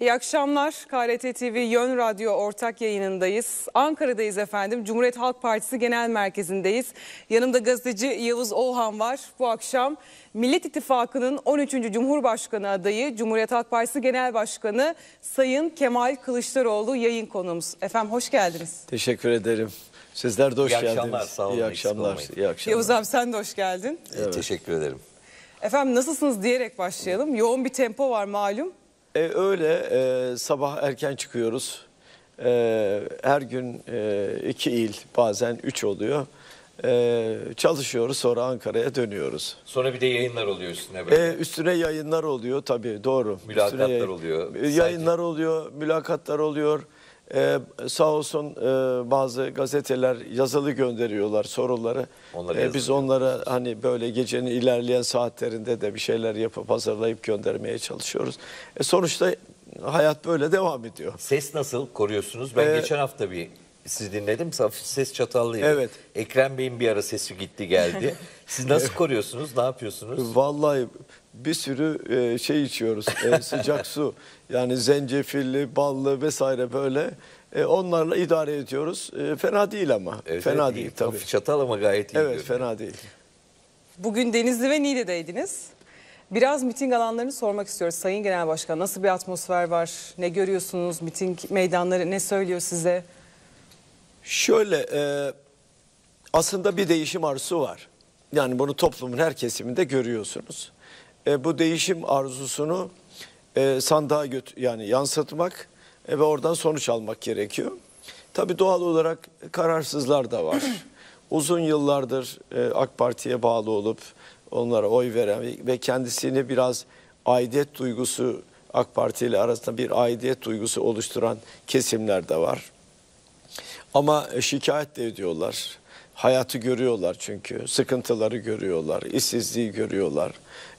İyi akşamlar. KRT TV Yön Radyo ortak yayınındayız. Ankara'dayız efendim. Cumhuriyet Halk Partisi Genel Merkezi'ndeyiz. Yanımda gazeteci Yavuz Oğhan var. Bu akşam Millet İttifakı'nın 13. Cumhurbaşkanı adayı Cumhuriyet Halk Partisi Genel Başkanı Sayın Kemal Kılıçdaroğlu yayın konuğumuz. Efendim hoş geldiniz. Teşekkür ederim. Sizler de hoş İyi geldiniz. akşamlar, sağ olun, İyi akşamlar. İyi akşamlar. Yavuz abi sen de hoş geldin. Ee, Teşekkür ederim. Efendim nasılsınız diyerek başlayalım. Yoğun bir tempo var malum. E, öyle e, sabah erken çıkıyoruz. E, her gün e, iki il bazen üç oluyor. E, çalışıyoruz sonra Ankara'ya dönüyoruz. Sonra bir de yayınlar oluyor üstüne böyle. üstüne yayınlar oluyor tabii doğru. Mülakatlar Üstüne yayın- oluyor. Yayınlar oluyor, mülakatlar oluyor. E, sağ olsun e, bazı gazeteler yazılı gönderiyorlar soruları. Onları E, biz onlara hani böyle gecenin ilerleyen saatlerinde de bir şeyler yapıp hazırlayıp göndermeye çalışıyoruz. E, sonuçta hayat böyle devam ediyor. Ses nasıl koruyorsunuz? Ben Ee, geçen hafta bir sizi dinledim. Hafif ses çatallıydı. Evet. Ekrem Bey'in bir ara sesi gitti geldi. Siz nasıl koruyorsunuz? Ne yapıyorsunuz? Vallahi bir sürü e, şey içiyoruz. E, sıcak su. Yani zencefilli, ballı vesaire böyle. E, onlarla idare ediyoruz. E, fena değil ama. Evet, fena değil iyi. tabii. Çatal ama gayet iyi Evet görünüyor. fena değil. Bugün Denizli ve Niğde'deydiniz. Biraz miting alanlarını sormak istiyoruz. Sayın Genel Başkan nasıl bir atmosfer var? Ne görüyorsunuz? Miting meydanları ne söylüyor size? Şöyle e, aslında bir değişim arzusu var. Yani bunu toplumun her kesiminde görüyorsunuz. E, bu değişim arzusunu e, sandığa göt yani yansıtmak e, ve oradan sonuç almak gerekiyor. Tabii doğal olarak kararsızlar da var. Uzun yıllardır e, AK Parti'ye bağlı olup onlara oy veren ve- kendisini biraz aidiyet duygusu AK Parti ile arasında bir aidiyet duygusu oluşturan kesimler de var. Ama e, şikayet de ediyorlar. Hayatı görüyorlar çünkü. Sıkıntıları görüyorlar. işsizliği görüyorlar.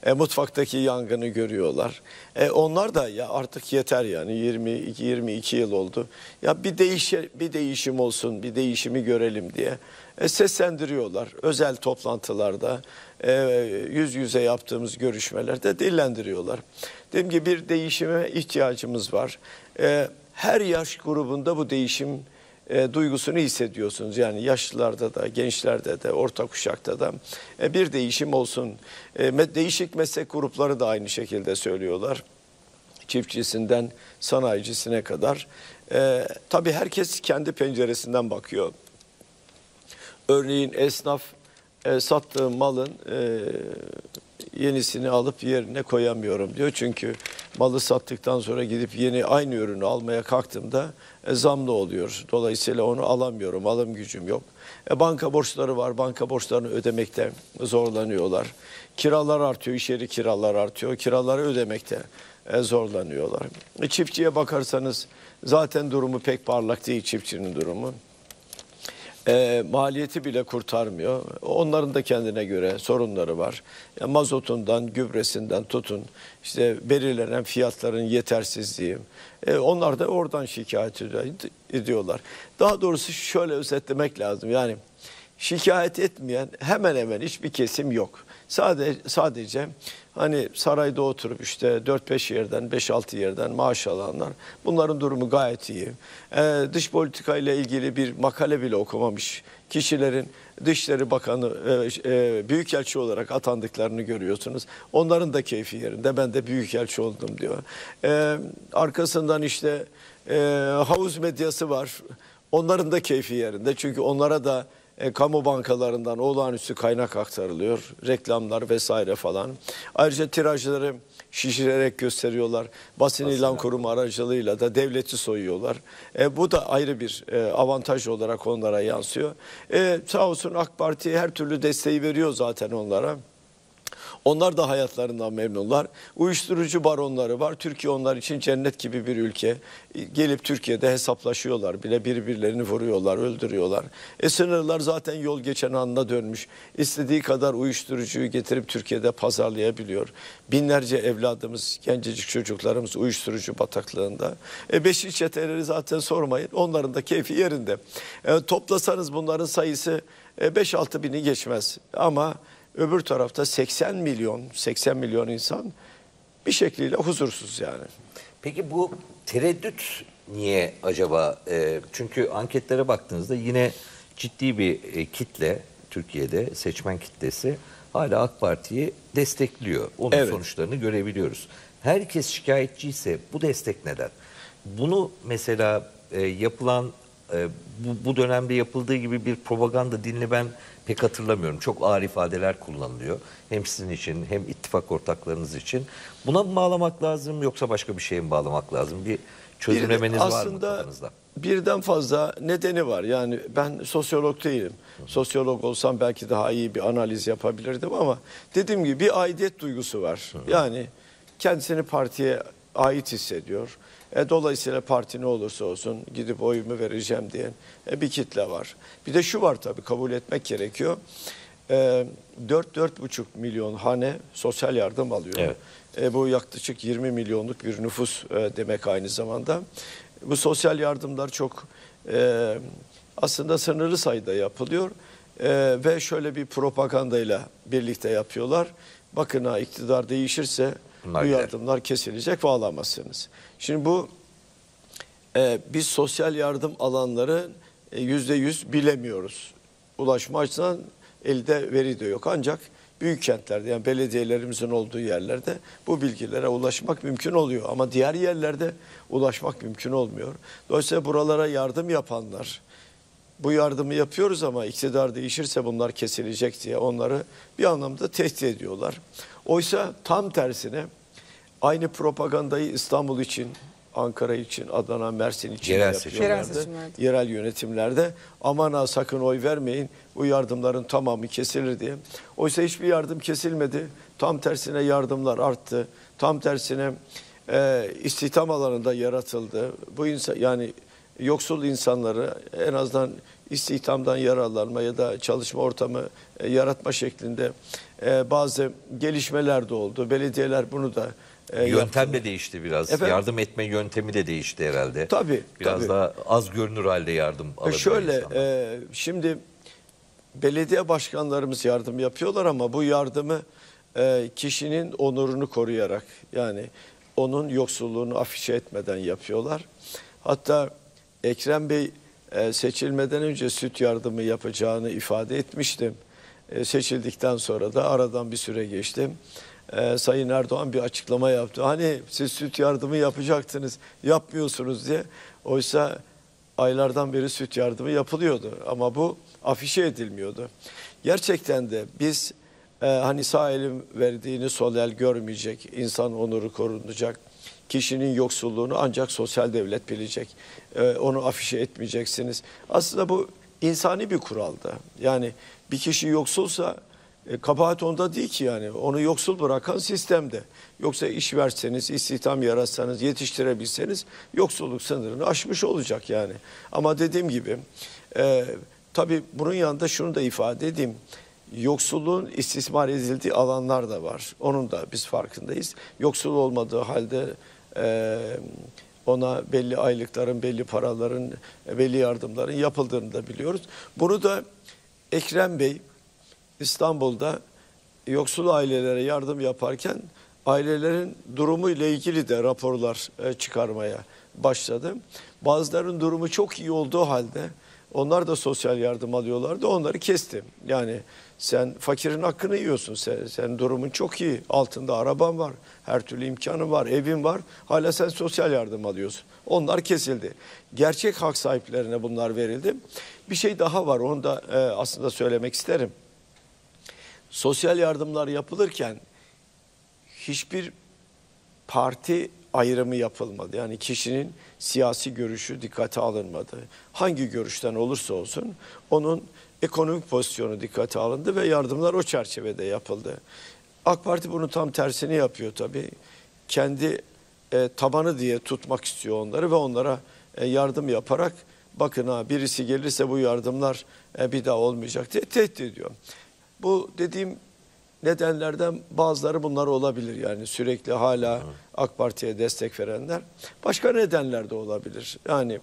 E, mutfaktaki yangını görüyorlar. E, onlar da ya artık yeter yani 20 22 yıl oldu. Ya bir değişe, bir değişim olsun, bir değişimi görelim diye e, seslendiriyorlar. Özel toplantılarda, e, yüz yüze yaptığımız görüşmelerde dillendiriyorlar. Dediğim gibi bir değişime ihtiyacımız var. E, her yaş grubunda bu değişim e, duygusunu hissediyorsunuz. Yani yaşlılarda da, gençlerde de, orta kuşakta da e, bir değişim olsun. E, değişik meslek grupları da aynı şekilde söylüyorlar. Çiftçisinden sanayicisine kadar. E, tabii herkes kendi penceresinden bakıyor. Örneğin esnaf e, sattığı malın e, yenisini alıp yerine koyamıyorum diyor. Çünkü malı sattıktan sonra gidip yeni aynı ürünü almaya kalktığımda e, zamlı oluyor. Dolayısıyla onu alamıyorum, alım gücüm yok. E, banka borçları var, banka borçlarını ödemekte zorlanıyorlar. Kiralar artıyor, iş yeri kiralar artıyor. Kiraları ödemekte e, zorlanıyorlar. E, çiftçiye bakarsanız zaten durumu pek parlak değil çiftçinin durumu e, maliyeti bile kurtarmıyor. Onların da kendine göre sorunları var. Ya, mazotundan, gübresinden tutun, işte belirlenen fiyatların yetersizliği. E, onlar da oradan şikayet ed- ediyorlar. Daha doğrusu şöyle özetlemek lazım. Yani şikayet etmeyen hemen hemen hiçbir kesim yok. Sadece, sadece hani sarayda oturup işte 4-5 yerden 5-6 yerden maaş alanlar bunların durumu gayet iyi. Ee, dış politika ile ilgili bir makale bile okumamış kişilerin Dışişleri Bakanı e, e, Büyükelçi olarak atandıklarını görüyorsunuz. Onların da keyfi yerinde ben de Büyükelçi oldum diyor. Ee, arkasından işte e, havuz medyası var. Onların da keyfi yerinde çünkü onlara da e, kamu bankalarından olağanüstü kaynak aktarılıyor. Reklamlar vesaire falan. Ayrıca tirajları şişirerek gösteriyorlar. Basın ilan kurumu aracılığıyla da devleti soyuyorlar. E, bu da ayrı bir e, avantaj olarak onlara yansıyor. E, sağ olsun AK Parti her türlü desteği veriyor zaten onlara. Onlar da hayatlarından memnunlar. Uyuşturucu baronları var. Türkiye onlar için cennet gibi bir ülke. Gelip Türkiye'de hesaplaşıyorlar bile birbirlerini vuruyorlar, öldürüyorlar. E sınırlar zaten yol geçen anına dönmüş. İstediği kadar uyuşturucuyu getirip Türkiye'de pazarlayabiliyor. Binlerce evladımız, gencecik çocuklarımız uyuşturucu bataklığında. E beşli çeteleri zaten sormayın. Onların da keyfi yerinde. E, toplasanız bunların sayısı e, 5-6 bini geçmez. Ama Öbür tarafta 80 milyon, 80 milyon insan bir şekliyle huzursuz yani. Peki bu tereddüt niye acaba? Ee, çünkü anketlere baktığınızda yine ciddi bir e, kitle Türkiye'de seçmen kitlesi hala AK Parti'yi destekliyor. Onun Evet. sonuçlarını görebiliyoruz. Herkes şikayetçi ise bu destek neden? Bunu mesela e, yapılan e, bu, bu dönemde yapıldığı gibi bir propaganda dilini ben pek hatırlamıyorum. Çok ağır ifadeler kullanılıyor. Hem sizin için hem ittifak ortaklarınız için. Buna mı bağlamak lazım yoksa başka bir şeye mi bağlamak lazım? Bir çözümlemeniz Bir- var mı kafanızda? birden fazla nedeni var. Yani ben sosyolog değilim. Sosyolog olsam belki daha iyi bir analiz yapabilirdim ama dediğim gibi bir aidiyet duygusu var. Yani kendisini partiye ait hissediyor. E, dolayısıyla parti ne olursa olsun gidip oyumu vereceğim diyen e, bir kitle var. Bir de şu var tabii kabul etmek gerekiyor. E, 4-4,5 milyon hane sosyal yardım alıyor. Evet. E, bu yaklaşık 20 milyonluk bir nüfus e, demek aynı zamanda. Bu sosyal yardımlar çok e, aslında sınırlı sayıda yapılıyor E, ve şöyle bir propagandayla birlikte yapıyorlar. Bakın ha iktidar değişirse Bunlar bu gider. yardımlar kesilecek ve alamazsınız. Şimdi bu e, biz sosyal yardım alanları e, yüzde yüz bilemiyoruz. Ulaşma açısından elde veri de yok. Ancak büyük kentlerde yani belediyelerimizin olduğu yerlerde bu bilgilere ulaşmak mümkün oluyor. Ama diğer yerlerde ulaşmak mümkün olmuyor. Dolayısıyla buralara yardım yapanlar bu yardımı yapıyoruz ama iktidar değişirse bunlar kesilecek diye onları bir anlamda tehdit ediyorlar. Oysa tam tersine aynı propagandayı İstanbul için, Ankara için, Adana, Mersin için Yerel yapıyorlardı. seçimlerde. Yerel seçimlerde. Yerel yönetimlerde aman ha sakın oy vermeyin bu yardımların tamamı kesilir diye. Oysa hiçbir yardım kesilmedi. Tam tersine yardımlar arttı. Tam tersine e, istihdam alanında yaratıldı. Bu insan yani yoksul insanları en azından istihdamdan yararlanma ya da çalışma ortamı e, yaratma şeklinde e, bazı gelişmeler de oldu. Belediyeler bunu da e, Yöntem de değişti biraz. Efendim? Yardım etme yöntemi de değişti herhalde. Tabii, Biraz tabii. daha az görünür halde yardım E alabiliyor Şöyle insanlar. e, şimdi belediye başkanlarımız yardım yapıyorlar ama bu yardımı e, kişinin onurunu koruyarak yani onun yoksulluğunu afişe etmeden yapıyorlar. Hatta Ekrem Bey e, seçilmeden önce süt yardımı yapacağını ifade etmiştim. E, seçildikten sonra da aradan bir süre geçti. E, Sayın Erdoğan bir açıklama yaptı. Hani siz süt yardımı yapacaktınız, yapmıyorsunuz diye. Oysa aylardan beri süt yardımı yapılıyordu ama bu afişe edilmiyordu. Gerçekten de biz e, hani sağ elim verdiğini sol el görmeyecek, insan onuru korunacak, kişinin yoksulluğunu ancak sosyal devlet bilecek, E, onu afişe etmeyeceksiniz. Aslında bu insani bir kuraldı. Yani bir kişi yoksulsa e, kabahat onda değil ki yani. Onu yoksul bırakan sistemde. Yoksa iş verseniz, istihdam yaratsanız, yetiştirebilseniz yoksulluk sınırını aşmış olacak yani. Ama dediğim gibi e, tabii bunun yanında şunu da ifade edeyim. Yoksulluğun istismar edildiği alanlar da var. Onun da biz farkındayız. Yoksul olmadığı halde ona belli aylıkların, belli paraların, belli yardımların yapıldığını da biliyoruz. Bunu da Ekrem Bey İstanbul'da yoksul ailelere yardım yaparken ailelerin durumu ile ilgili de raporlar çıkarmaya başladı. Bazılarının durumu çok iyi olduğu halde onlar da sosyal yardım alıyorlardı. Onları kestim. Yani sen fakirin hakkını yiyorsun. Sen, sen durumun çok iyi. Altında araban var. Her türlü imkanın var. Evin var. Hala sen sosyal yardım alıyorsun. Onlar kesildi. Gerçek hak sahiplerine bunlar verildi. Bir şey daha var. Onu da e, aslında söylemek isterim sosyal yardımlar yapılırken hiçbir parti ayrımı yapılmadı. Yani kişinin siyasi görüşü dikkate alınmadı. Hangi görüşten olursa olsun onun ekonomik pozisyonu dikkate alındı ve yardımlar o çerçevede yapıldı. AK Parti bunu tam tersini yapıyor tabii. Kendi e, tabanı diye tutmak istiyor onları ve onlara e, yardım yaparak bakın ha birisi gelirse bu yardımlar e, bir daha olmayacak diye tehdit ediyor. Bu dediğim nedenlerden bazıları bunlar olabilir yani sürekli hala AK Parti'ye destek verenler. Başka nedenler de olabilir. Yani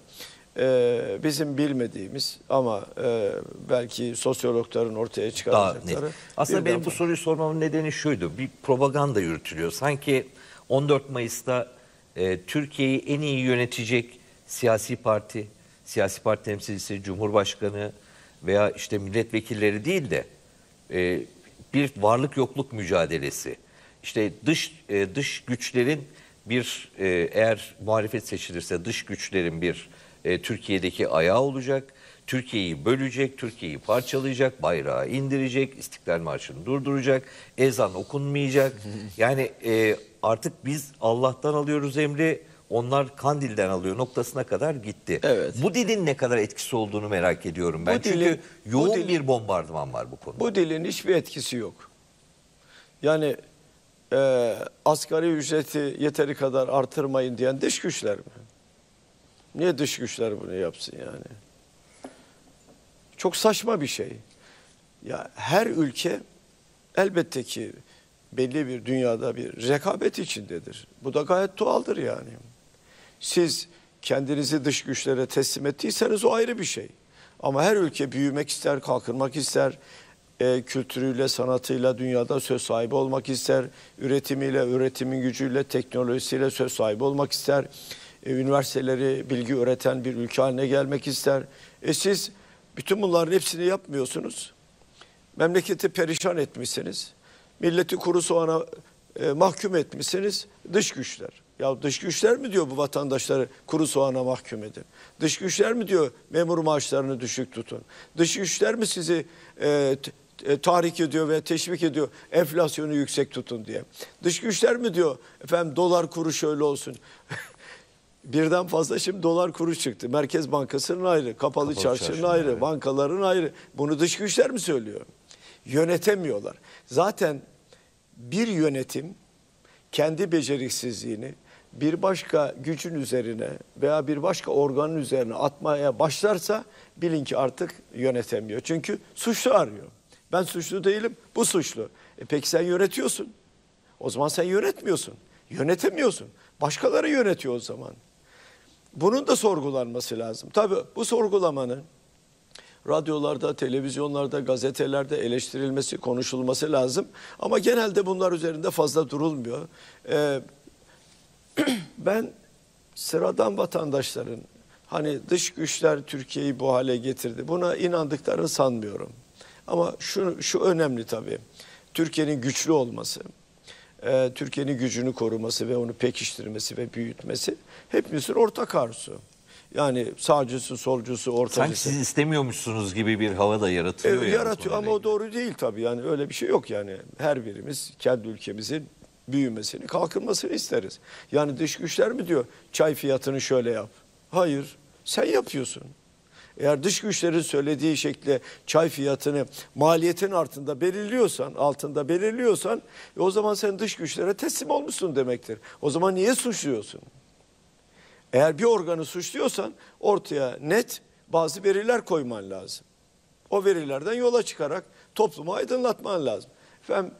e, bizim bilmediğimiz ama e, belki sosyologların ortaya Daha net. çıkaracakları. Aslında birden benim bu soruyu sormamın nedeni şuydu. Bir propaganda yürütülüyor. Sanki 14 Mayıs'ta e, Türkiye'yi en iyi yönetecek siyasi parti, siyasi parti temsilcisi, cumhurbaşkanı veya işte milletvekilleri değil de e, bir varlık yokluk mücadelesi. İşte dış e, dış güçlerin bir e, eğer muhalefet seçilirse dış güçlerin bir e, Türkiye'deki ayağı olacak. Türkiye'yi bölecek, Türkiye'yi parçalayacak, bayrağı indirecek, İstiklal Marşı'nı durduracak, ezan okunmayacak. Yani e, artık biz Allah'tan alıyoruz emri, onlar Kandil'den alıyor noktasına kadar gitti. Evet. Bu dilin ne kadar etkisi olduğunu merak ediyorum ben. Bu Çünkü dilin- bu yoğun dil- bir bombardıman var bu konuda. Bu dilin hiçbir etkisi yok. Yani e, asgari ücreti yeteri kadar artırmayın diyen dış güçler mi? Niye dış güçler bunu yapsın yani? Çok saçma bir şey. Ya her ülke elbette ki belli bir dünyada bir rekabet içindedir. Bu da gayet doğaldır yani. Siz kendinizi dış güçlere teslim ettiyseniz o ayrı bir şey. Ama her ülke büyümek ister, kalkınmak ister, e, kültürüyle, sanatıyla dünyada söz sahibi olmak ister, üretimiyle, üretimin gücüyle, teknolojisiyle söz sahibi olmak ister, e, üniversiteleri bilgi üreten bir ülke haline gelmek ister. E siz bütün bunların hepsini yapmıyorsunuz. Memleketi perişan etmişsiniz. Milleti kuru soğana e, mahkum etmişsiniz. Dış güçler. Ya dış güçler mi diyor bu vatandaşları kuru soğana mahkum edin? Dış güçler mi diyor memur maaşlarını düşük tutun? Dış güçler mi sizi e, e, tahrik ediyor ve teşvik ediyor enflasyonu yüksek tutun diye? Dış güçler mi diyor efendim dolar kuru şöyle olsun? Birden fazla şimdi dolar kuru çıktı. Merkez Bankası'nın ayrı, kapalı, Kapalı çarşının çarşının ayrı, ayrı. bankaların ayrı. Bunu dış güçler mi söylüyor? Yönetemiyorlar. Zaten bir yönetim kendi beceriksizliğini bir başka gücün üzerine veya bir başka organın üzerine atmaya başlarsa bilin ki artık yönetemiyor. Çünkü suçlu arıyor. Ben suçlu değilim, bu suçlu. E peki sen yönetiyorsun. O zaman sen yönetmiyorsun. Yönetemiyorsun. Başkaları yönetiyor o zaman. Bunun da sorgulanması lazım. Tabii bu sorgulamanın radyolarda, televizyonlarda, gazetelerde eleştirilmesi, konuşulması lazım. Ama genelde bunlar üzerinde fazla durulmuyor. Ee, ben sıradan vatandaşların hani dış güçler Türkiye'yi bu hale getirdi. Buna inandıklarını sanmıyorum. Ama şu, şu önemli tabii. Türkiye'nin güçlü olması, e, Türkiye'nin gücünü koruması ve onu pekiştirmesi ve büyütmesi hepimizin ortak arzusu. Yani sağcısı, solcusu, Sanki ortacısı. siz istemiyormuşsunuz gibi bir hava da yaratılıyor. Bu yaratıyor ama o doğru değil tabii. Yani öyle bir şey yok yani. Her birimiz kendi ülkemizin büyümesini, kalkınmasını isteriz. Yani dış güçler mi diyor çay fiyatını şöyle yap? Hayır, sen yapıyorsun. Eğer dış güçlerin söylediği şekilde çay fiyatını maliyetin altında belirliyorsan, altında belirliyorsan e o zaman sen dış güçlere teslim olmuşsun demektir. O zaman niye suçluyorsun? Eğer bir organı suçluyorsan ortaya net bazı veriler koyman lazım. O verilerden yola çıkarak toplumu aydınlatman lazım. Efendim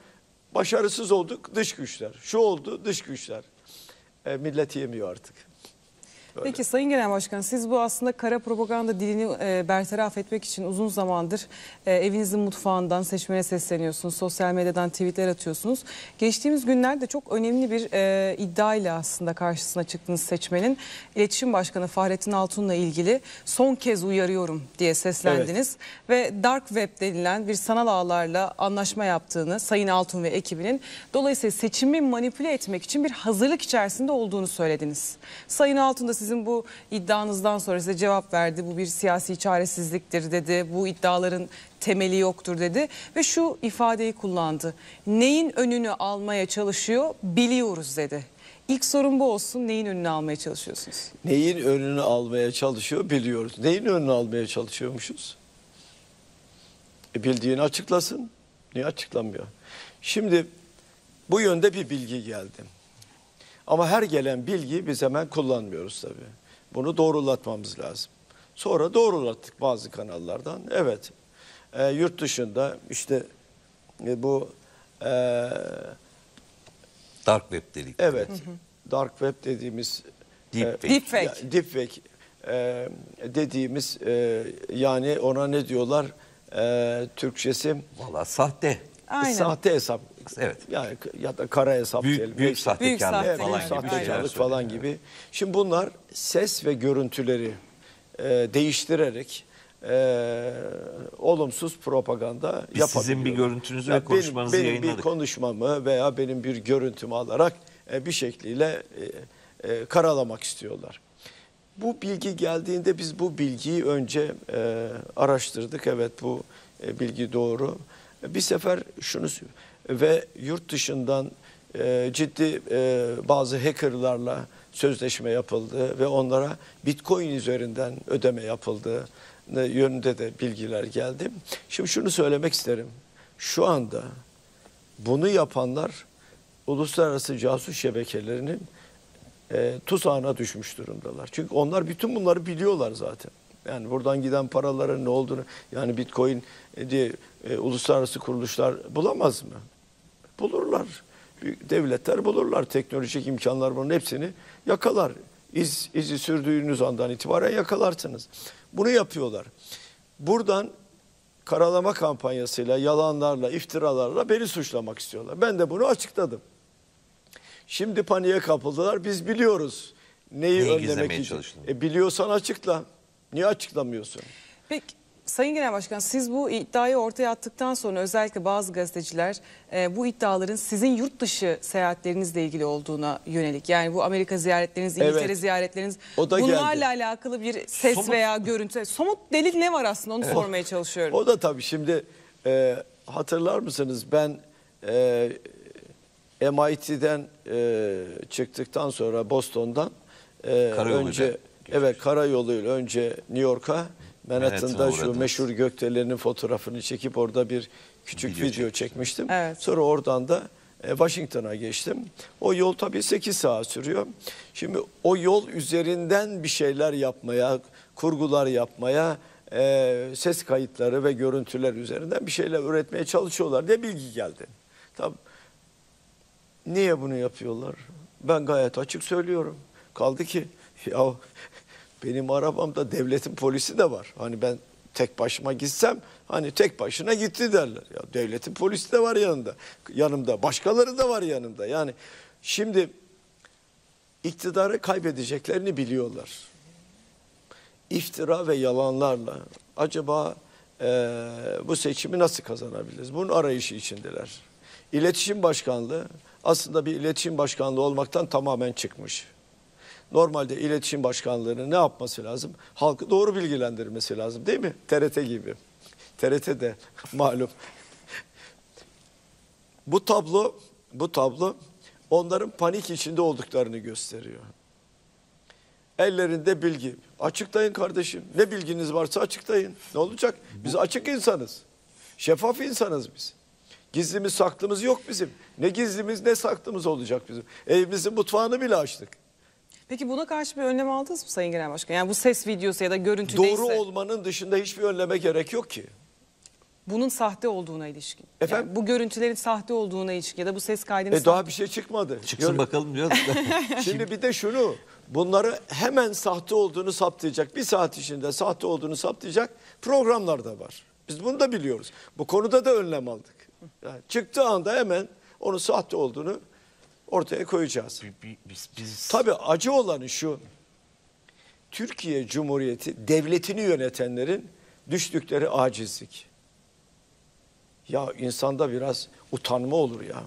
başarısız olduk dış güçler. Şu oldu dış güçler. E, millet yemiyor artık. Öyle. Peki Sayın Genel Başkan siz bu aslında kara propaganda dilini e, bertaraf etmek için uzun zamandır e, evinizin mutfağından seçmene sesleniyorsunuz. Sosyal medyadan tweetler atıyorsunuz. Geçtiğimiz günlerde çok önemli bir e, iddiayla aslında karşısına çıktınız seçmenin. İletişim Başkanı Fahrettin Altun'la ilgili son kez uyarıyorum diye seslendiniz. Ve Dark Web denilen bir sanal ağlarla anlaşma yaptığını Sayın Altun ve ekibinin dolayısıyla seçimi manipüle etmek için bir hazırlık içerisinde olduğunu söylediniz. Sayın Altun da sizin bu iddianızdan sonra size cevap verdi. Bu bir siyasi çaresizliktir dedi. Bu iddiaların temeli yoktur dedi ve şu ifadeyi kullandı. Neyin önünü almaya çalışıyor biliyoruz dedi. İlk sorun bu olsun. Neyin önünü almaya çalışıyorsunuz? Neyin önünü almaya çalışıyor biliyoruz. Neyin önünü almaya çalışıyormuşuz? E bildiğini açıklasın. Niye açıklamıyor? Şimdi bu yönde bir bilgi geldi. Ama her gelen bilgiyi biz hemen kullanmıyoruz tabii. Bunu doğrulatmamız lazım. Sonra doğrulattık bazı kanallardan. Evet, e, yurt dışında işte e, bu e, Dark Web dedik. evet dark web dediğimiz Deepfake. e, Deepfake. deepfake e, dediğimiz e, yani ona ne diyorlar e, Türkçesi Valla sahte. Aynen. sahte hesap Evet. Yani ya da kara hesap Büyük, diyelim. büyük sahtekarlık Büyük falan gibi sahtekarlık falan gibi. Şimdi bunlar ses ve görüntüleri e, değiştirerek e, olumsuz propaganda Biz sizin bir görüntünüzü Ya ve konuşmanızı benim, benim bir yayınladık. konuşmamı veya benim bir görüntümü alarak e, bir şekliyle e, e, karalamak istiyorlar. Bu bilgi geldiğinde biz bu bilgiyi önce e, araştırdık. Evet bu e, bilgi doğru. Bir sefer şunu sö- ve yurt dışından e, ciddi e, bazı hackerlarla sözleşme yapıldı ve onlara Bitcoin üzerinden ödeme yapıldığı yönünde de bilgiler geldi. Şimdi şunu söylemek isterim. Şu anda bunu yapanlar uluslararası casus şebekelerinin e, tuzağına düşmüş durumdalar. Çünkü onlar bütün bunları biliyorlar zaten. Yani buradan giden paraların ne olduğunu yani Bitcoin e, diye e, uluslararası kuruluşlar bulamaz mı? Bulurlar. Büyük devletler bulurlar. Teknolojik imkanlar bunun hepsini yakalar. İz, izi sürdüğünüz andan itibaren yakalarsınız. Bunu yapıyorlar. Buradan karalama kampanyasıyla, yalanlarla, iftiralarla beni suçlamak istiyorlar. Ben de bunu açıkladım. Şimdi paniğe kapıldılar. Biz biliyoruz neyi, Neyi önlemek gizlemeye için. E, biliyorsan açıkla. Niye açıklamıyorsun? Peki Sayın Genel Başkan siz bu iddiayı ortaya attıktan sonra özellikle bazı gazeteciler e, bu iddiaların sizin yurt dışı seyahatlerinizle ilgili olduğuna yönelik. Yani bu Amerika ziyaretleriniz, İngiltere Evet. ziyaretleriniz O da bunlarla geldi. alakalı bir ses Somut- veya görüntü. Somut delil ne var aslında onu sormaya çalışıyorum. O da tabii şimdi e, hatırlar mısınız ben e, MIT'den e, çıktıktan sonra Boston'dan e, Karayoluyla önce geçmiş. evet karayoluyla önce New York'a Manhattan'da şu meşhur gökdeleninin fotoğrafını çekip orada bir küçük Video video, çekmiştim. Evet. Sonra oradan da e, Washington'a geçtim. O yol tabii 8 saat sürüyor. Şimdi o yol üzerinden bir şeyler yapmaya, kurgular yapmaya, e, ses kayıtları ve görüntüler üzerinden bir şeyler üretmeye çalışıyorlar diye bilgi geldi. Tabii niye bunu yapıyorlar? Ben gayet açık söylüyorum. Kaldı ki ya benim arabamda devletin polisi de var. Hani ben tek başıma gitsem hani tek başına gitti derler. Ya devletin polisi de var yanında. Yanımda. Başkaları da var yanımda. Yani şimdi iktidarı kaybedeceklerini biliyorlar. İftira ve yalanlarla acaba eee, bu seçimi nasıl kazanabiliriz? Bunun arayışı içindeler. İletişim Başkanlığı aslında bir iletişim başkanlığı olmaktan tamamen çıkmış. Normalde iletişim başkanlığının ne yapması lazım? Halkı doğru bilgilendirmesi lazım değil mi? TRT gibi. TRT de malum. Bu tablo, bu tablo onların panik içinde olduklarını gösteriyor. Ellerinde bilgi. Açıklayın kardeşim. Ne bilginiz varsa açıklayın. Ne olacak? Biz açık insanız. Şeffaf insanız biz. Gizlimiz saklımız yok bizim. Ne gizlimiz ne saklımız olacak bizim. Evimizin mutfağını bile açtık. Peki buna karşı bir önlem aldınız mı Sayın Genel Başkan? Yani bu ses videosu ya da görüntü Doğru neyse olmanın dışında hiçbir önleme gerek yok ki. bunun sahte olduğuna ilişkin. Efendim? Yani bu görüntülerin sahte olduğuna ilişkin ya da bu ses kaydının E daha bir şey çıkmadı. Çıksın Gör- bakalım diyoruz. Şimdi bir de şunu, bunları hemen sahte olduğunu saptayacak, bir saat içinde sahte olduğunu saptayacak programlar da var. Biz bunu da biliyoruz. Bu konuda da önlem aldık. Yani çıktığı anda hemen onun sahte olduğunu ortaya koyacağız. Bi- biz, biz Tabii acı olanı şu, Türkiye Cumhuriyeti devletini yönetenlerin düştükleri acizlik. Ya insanda biraz utanma olur ya.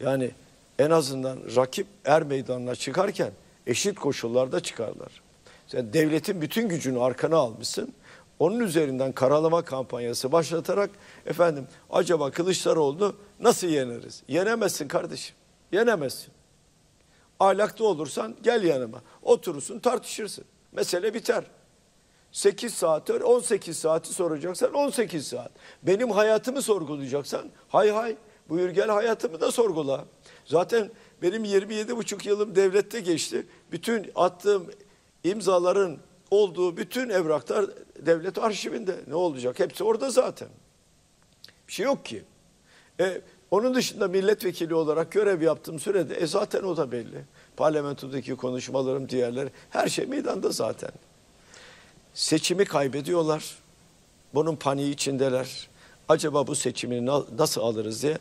Yani en azından rakip er meydanına çıkarken eşit koşullarda çıkarlar. Sen devletin bütün gücünü arkana almışsın. Onun üzerinden karalama kampanyası başlatarak efendim acaba Kılıçdaroğlu'nu nasıl yeneriz? Yenemezsin kardeşim. Yenemezsin. Ahlaklı olursan gel yanıma. Oturursun tartışırsın. Mesele biter. 8 saat 18 saati soracaksan 18 saat. Benim hayatımı sorgulayacaksan hay hay buyur gel hayatımı da sorgula. Zaten benim 27 buçuk yılım devlette geçti. Bütün attığım imzaların olduğu bütün evraklar devlet arşivinde. Ne olacak? Hepsi orada zaten. Bir şey yok ki. E, onun dışında milletvekili olarak görev yaptığım sürede e, zaten o da belli. Parlamentodaki konuşmalarım, diğerleri her şey meydanda zaten. Seçimi kaybediyorlar. Bunun paniği içindeler. Acaba bu seçimi na- nasıl alırız diye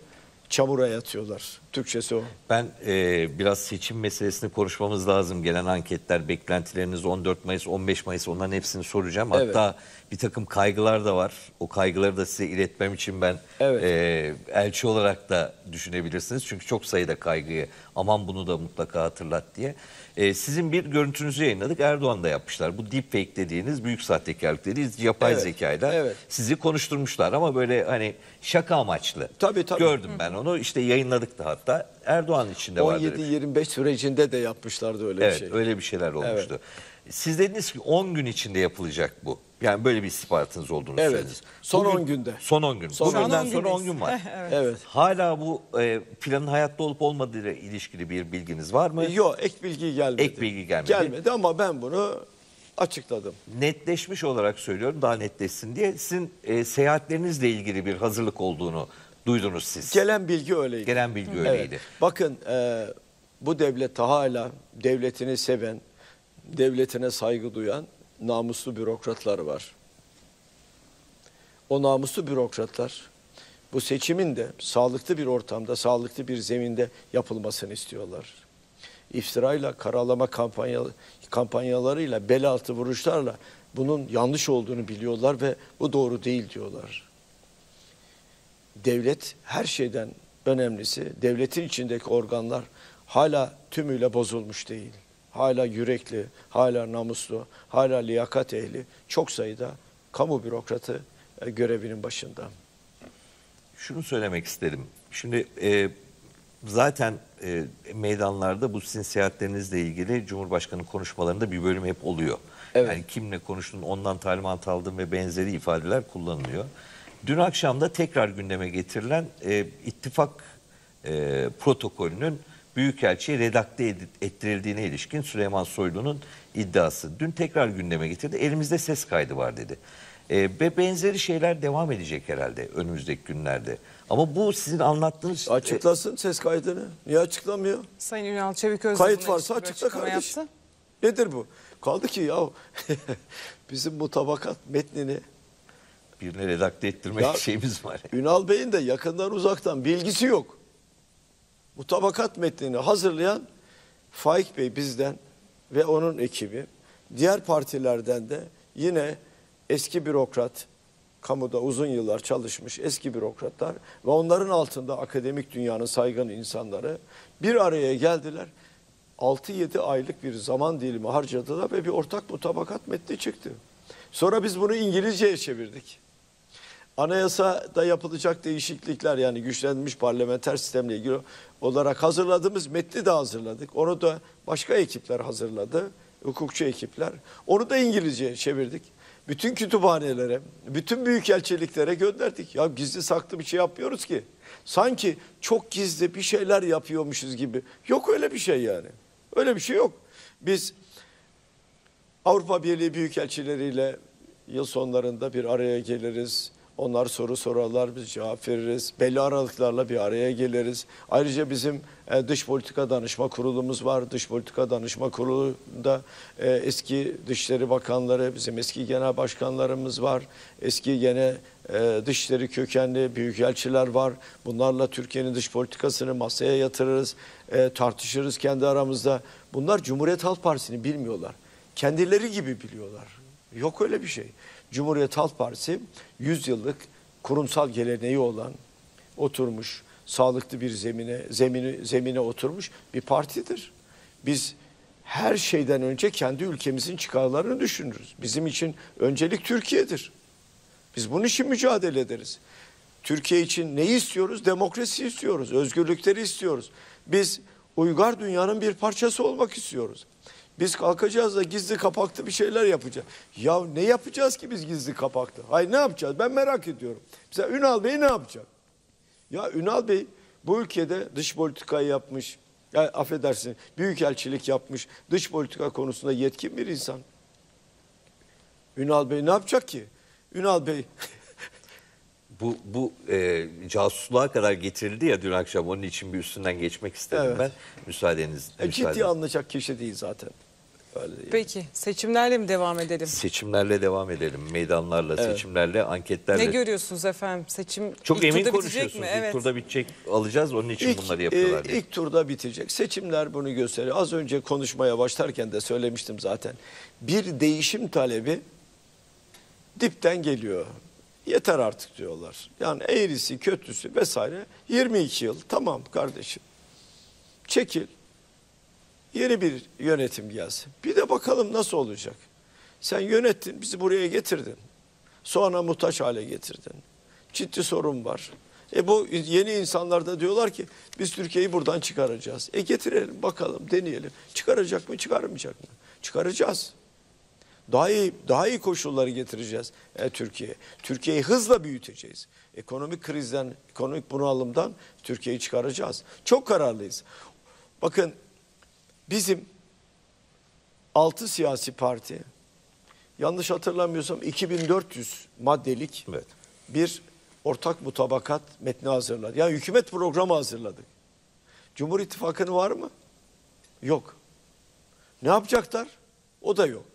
çamura yatıyorlar. Türkçesi o. Ben e, biraz seçim meselesini konuşmamız lazım. Gelen anketler, beklentileriniz 14 Mayıs, 15 Mayıs onların hepsini soracağım. Evet. Hatta bir takım kaygılar da var. O kaygıları da size iletmem için ben Evet. e, elçi olarak da düşünebilirsiniz. Çünkü çok sayıda kaygıyı aman bunu da mutlaka hatırlat diye. E, sizin bir görüntünüzü yayınladık. Erdoğan da yapmışlar. Bu deepfake dediğiniz büyük sahtekarlık dediğiniz yapay Evet, zekayla evet. sizi konuşturmuşlar ama böyle hani şaka amaçlı. Tabii, tabii. Gördüm ben onu. İşte yayınladık da hatta. Erdoğan içinde vardı. öyle bir şey. 17-25 sürecinde de yapmışlardı öyle Evet bir şey. öyle bir şeyler olmuştu. Siz dediniz ki 10 gün içinde yapılacak bu. Yani böyle bir istihbaratınız olduğunu Evet. söylediniz. Son 10 günde. Son 10 gün. Son Bugünden 10 sonra 10 gündeyiz. gün var. Evet. Hala bu e, planın hayatta olup olmadığı ile ilişkili bir bilginiz var mı? Yok ek bilgi gelmedi. Ek bilgi gelmedi. Gelmedi ama ben bunu açıkladım. Netleşmiş olarak söylüyorum daha netleşsin diye sizin e, seyahatlerinizle ilgili bir hazırlık olduğunu duydunuz siz. Gelen bilgi öyleydi. Gelen bilgi Evet. öyleydi. Bakın e, bu devlet hala devletini seven, devletine saygı duyan namuslu bürokratlar var. O namuslu bürokratlar bu seçimin de sağlıklı bir ortamda, sağlıklı bir zeminde yapılmasını istiyorlar. İftirayla, karalama kampanya, kampanyalarıyla, bel altı vuruşlarla bunun yanlış olduğunu biliyorlar ve bu doğru değil diyorlar devlet her şeyden önemlisi devletin içindeki organlar hala tümüyle bozulmuş değil. Hala yürekli, hala namuslu, hala liyakat ehli çok sayıda kamu bürokratı e, görevinin başında. Şunu söylemek isterim. Şimdi e, zaten e, meydanlarda bu sizin seyahatlerinizle ilgili Cumhurbaşkanı konuşmalarında bir bölüm hep oluyor. Evet. Yani kimle konuştun, ondan talimat aldın ve benzeri ifadeler kullanılıyor. Dün akşam da tekrar gündeme getirilen e, ittifak e, protokolünün Büyükelçiye redakte edip- ettirildiğine ilişkin Süleyman Soylu'nun iddiası. Dün tekrar gündeme getirdi. Elimizde ses kaydı var dedi. E, ve benzeri şeyler devam edecek herhalde önümüzdeki günlerde. Ama bu sizin anlattığınız... Açıklasın ses kaydını. Niye açıklamıyor? Sayın Ünal Çeviköz Kayıt varsa açıkla kardeşim. yaptı. Nedir bu? Kaldı ki ya bizim mutabakat metnini birine redakte ettirmek Ya- şeyimiz var. Ünal Bey'in de yakından uzaktan bilgisi yok. Mutabakat metnini hazırlayan Faik Bey bizden ve onun ekibi. Diğer partilerden de yine eski bürokrat, kamuda uzun yıllar çalışmış eski bürokratlar ve onların altında akademik dünyanın saygın insanları bir araya geldiler. 6-7 aylık bir zaman dilimi harcadılar ve bir ortak mutabakat metni çıktı. Sonra biz bunu İngilizceye çevirdik. Anayasada yapılacak değişiklikler yani güçlenmiş parlamenter sistemle ilgili olarak hazırladığımız metni de hazırladık. Onu da başka ekipler hazırladı, hukukçu ekipler. Onu da İngilizceye çevirdik. Bütün kütüphanelere, bütün büyükelçiliklere gönderdik. Ya gizli saklı bir şey yapmıyoruz ki. Sanki çok gizli bir şeyler yapıyormuşuz gibi. Yok öyle bir şey yani. Öyle bir şey yok. Biz Avrupa Birliği büyükelçileriyle yıl sonlarında bir araya geliriz. Onlar soru sorarlar, biz cevap veririz. Belli aralıklarla bir araya geliriz. Ayrıca bizim e, dış politika danışma kurulumuz var. Dış politika danışma kurulunda e, eski Dışişleri Bakanları, bizim eski genel başkanlarımız var. Eski gene e, dışişleri kökenli büyükelçiler var. Bunlarla Türkiye'nin dış politikasını masaya yatırırız, e, tartışırız kendi aramızda. Bunlar Cumhuriyet Halk Partisi'ni bilmiyorlar kendileri gibi biliyorlar. Yok öyle bir şey. Cumhuriyet Halk Partisi 100 yıllık kurumsal geleneği olan oturmuş sağlıklı bir zemine zemini zemine oturmuş bir partidir. Biz her şeyden önce kendi ülkemizin çıkarlarını düşünürüz. Bizim için öncelik Türkiye'dir. Biz bunun için mücadele ederiz. Türkiye için neyi istiyoruz? Demokrasi istiyoruz, özgürlükleri istiyoruz. Biz uygar dünyanın bir parçası olmak istiyoruz. Biz kalkacağız da gizli kapaklı bir şeyler yapacağız. Ya ne yapacağız ki biz gizli kapaklı? Hayır ne yapacağız? Ben merak ediyorum. Mesela Ünal Bey ne yapacak? Ya Ünal Bey bu ülkede dış politikayı yapmış. Ya affedersin büyükelçilik yapmış. Dış politika konusunda yetkin bir insan. Ünal Bey ne yapacak ki? Ünal Bey Bu, bu e, casusluğa kadar getirildi ya dün akşam onun için bir üstünden geçmek istedim Evet. ben. Müsaadenizle. E, ciddi müsaadenizle. alınacak kişi değil zaten. Öyle değil. Peki seçimlerle mi devam edelim? Seçimlerle devam edelim. Meydanlarla, seçimlerle, anketlerle. Ne görüyorsunuz efendim? Seçim Çok ilk emin turda bitecek konuşuyorsunuz. mi? İlk Evet. turda bitecek alacağız. Onun için İlk, bunları yapıyorlar. e, diye. ilk turda bitecek. Seçimler bunu gösteriyor. Az önce konuşmaya başlarken de söylemiştim zaten. Bir değişim talebi dipten geliyor. Yeter artık diyorlar. Yani eğrisi, kötüsü vesaire 22 yıl tamam kardeşim. Çekil. Yeni bir yönetim gelsin. Bir de bakalım nasıl olacak. Sen yönettin, bizi buraya getirdin. Sonra muhtaç hale getirdin. Ciddi sorun var. E bu yeni insanlar da diyorlar ki biz Türkiye'yi buradan çıkaracağız. E getirelim bakalım deneyelim. Çıkaracak mı çıkarmayacak mı? Çıkaracağız. Daha iyi, daha iyi koşulları getireceğiz e, Türkiye'ye. Türkiye'yi hızla büyüteceğiz. Ekonomik krizden, ekonomik bunalımdan Türkiye'yi çıkaracağız. Çok kararlıyız. Bakın bizim 6 siyasi parti yanlış hatırlamıyorsam 2400 maddelik Evet. bir ortak mutabakat metni hazırladı. Yani hükümet programı hazırladık. Cumhur İttifakı'nın var mı? Yok. Ne yapacaklar? O da yok.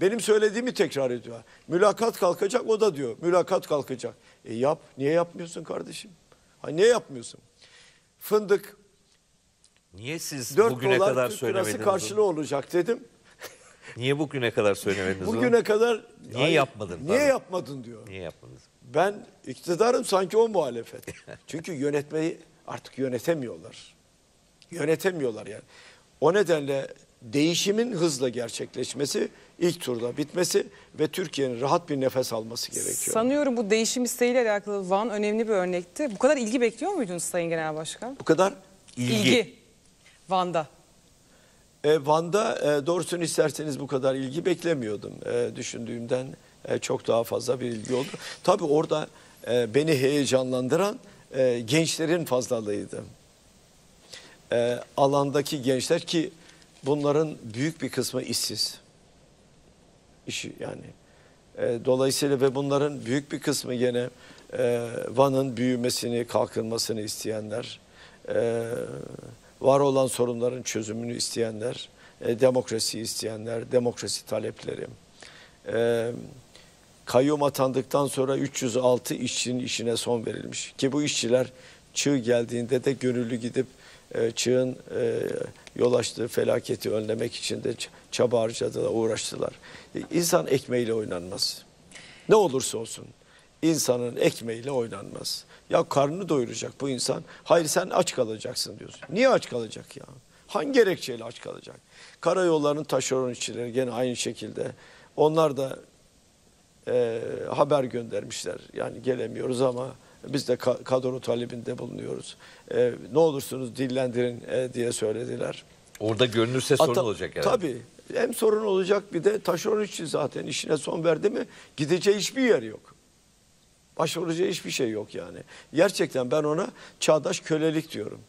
Benim söylediğimi tekrar ediyor. Mülakat kalkacak o da diyor. Mülakat kalkacak. E yap. Niye yapmıyorsun kardeşim? Ha niye yapmıyorsun? Fındık Niye siz 4 bugüne dolar kadar Türk lirası söylemediniz? karşılığı olacak dedim. Niye bugüne kadar söylemediniz? onu? Bugüne kadar Niye Hayır, yapmadın? Niye Pardon. yapmadın diyor. Niye yapmadınız? Ben iktidarım sanki o muhalefet. Çünkü yönetmeyi artık yönetemiyorlar. Yönetemiyorlar yani. O nedenle değişimin hızla gerçekleşmesi, ilk turda bitmesi ve Türkiye'nin rahat bir nefes alması gerekiyor. Sanıyorum bu değişim isteğiyle alakalı Van önemli bir örnekti. Bu kadar ilgi bekliyor muydunuz Sayın Genel Başkan? Bu kadar. İlgi. Van'da. E, Van'da e, doğrusunu isterseniz bu kadar ilgi beklemiyordum. E, düşündüğümden e, çok daha fazla bir ilgi oldu. Tabii orada e, beni heyecanlandıran e, gençlerin fazlalığıydı. E, alandaki gençler ki bunların büyük bir kısmı işsiz. İşi yani. E, dolayısıyla ve bunların büyük bir kısmı gene e, Van'ın büyümesini, kalkınmasını isteyenler, e, var olan sorunların çözümünü isteyenler, e, demokrasi isteyenler, demokrasi talepleri. E, kayyum atandıktan sonra 306 işçinin işine son verilmiş. Ki bu işçiler çığ geldiğinde de gönüllü gidip e, çığın e, yol açtığı felaketi önlemek için de çaba harcadılar, uğraştılar. E, İnsan ekmeğiyle oynanmaz. Ne olursa olsun insanın ekmeğiyle oynanmaz. Ya karnını doyuracak bu insan. Hayır sen aç kalacaksın diyorsun. Niye aç kalacak ya? Hangi gerekçeyle aç kalacak? Karayollarının taşeron işçileri gene aynı şekilde. Onlar da e, haber göndermişler. Yani gelemiyoruz ama biz de ka- kadro talebinde bulunuyoruz. E, ne olursunuz dillendirin e, diye söylediler. Orada görünürse sorun Hatta- olacak herhalde. Tabii. Hem sorun olacak bir de taşeron işçi zaten işine son verdi mi gideceği hiçbir yer yok. Başvuracağı hiçbir şey yok yani. Gerçekten ben ona çağdaş kölelik diyorum.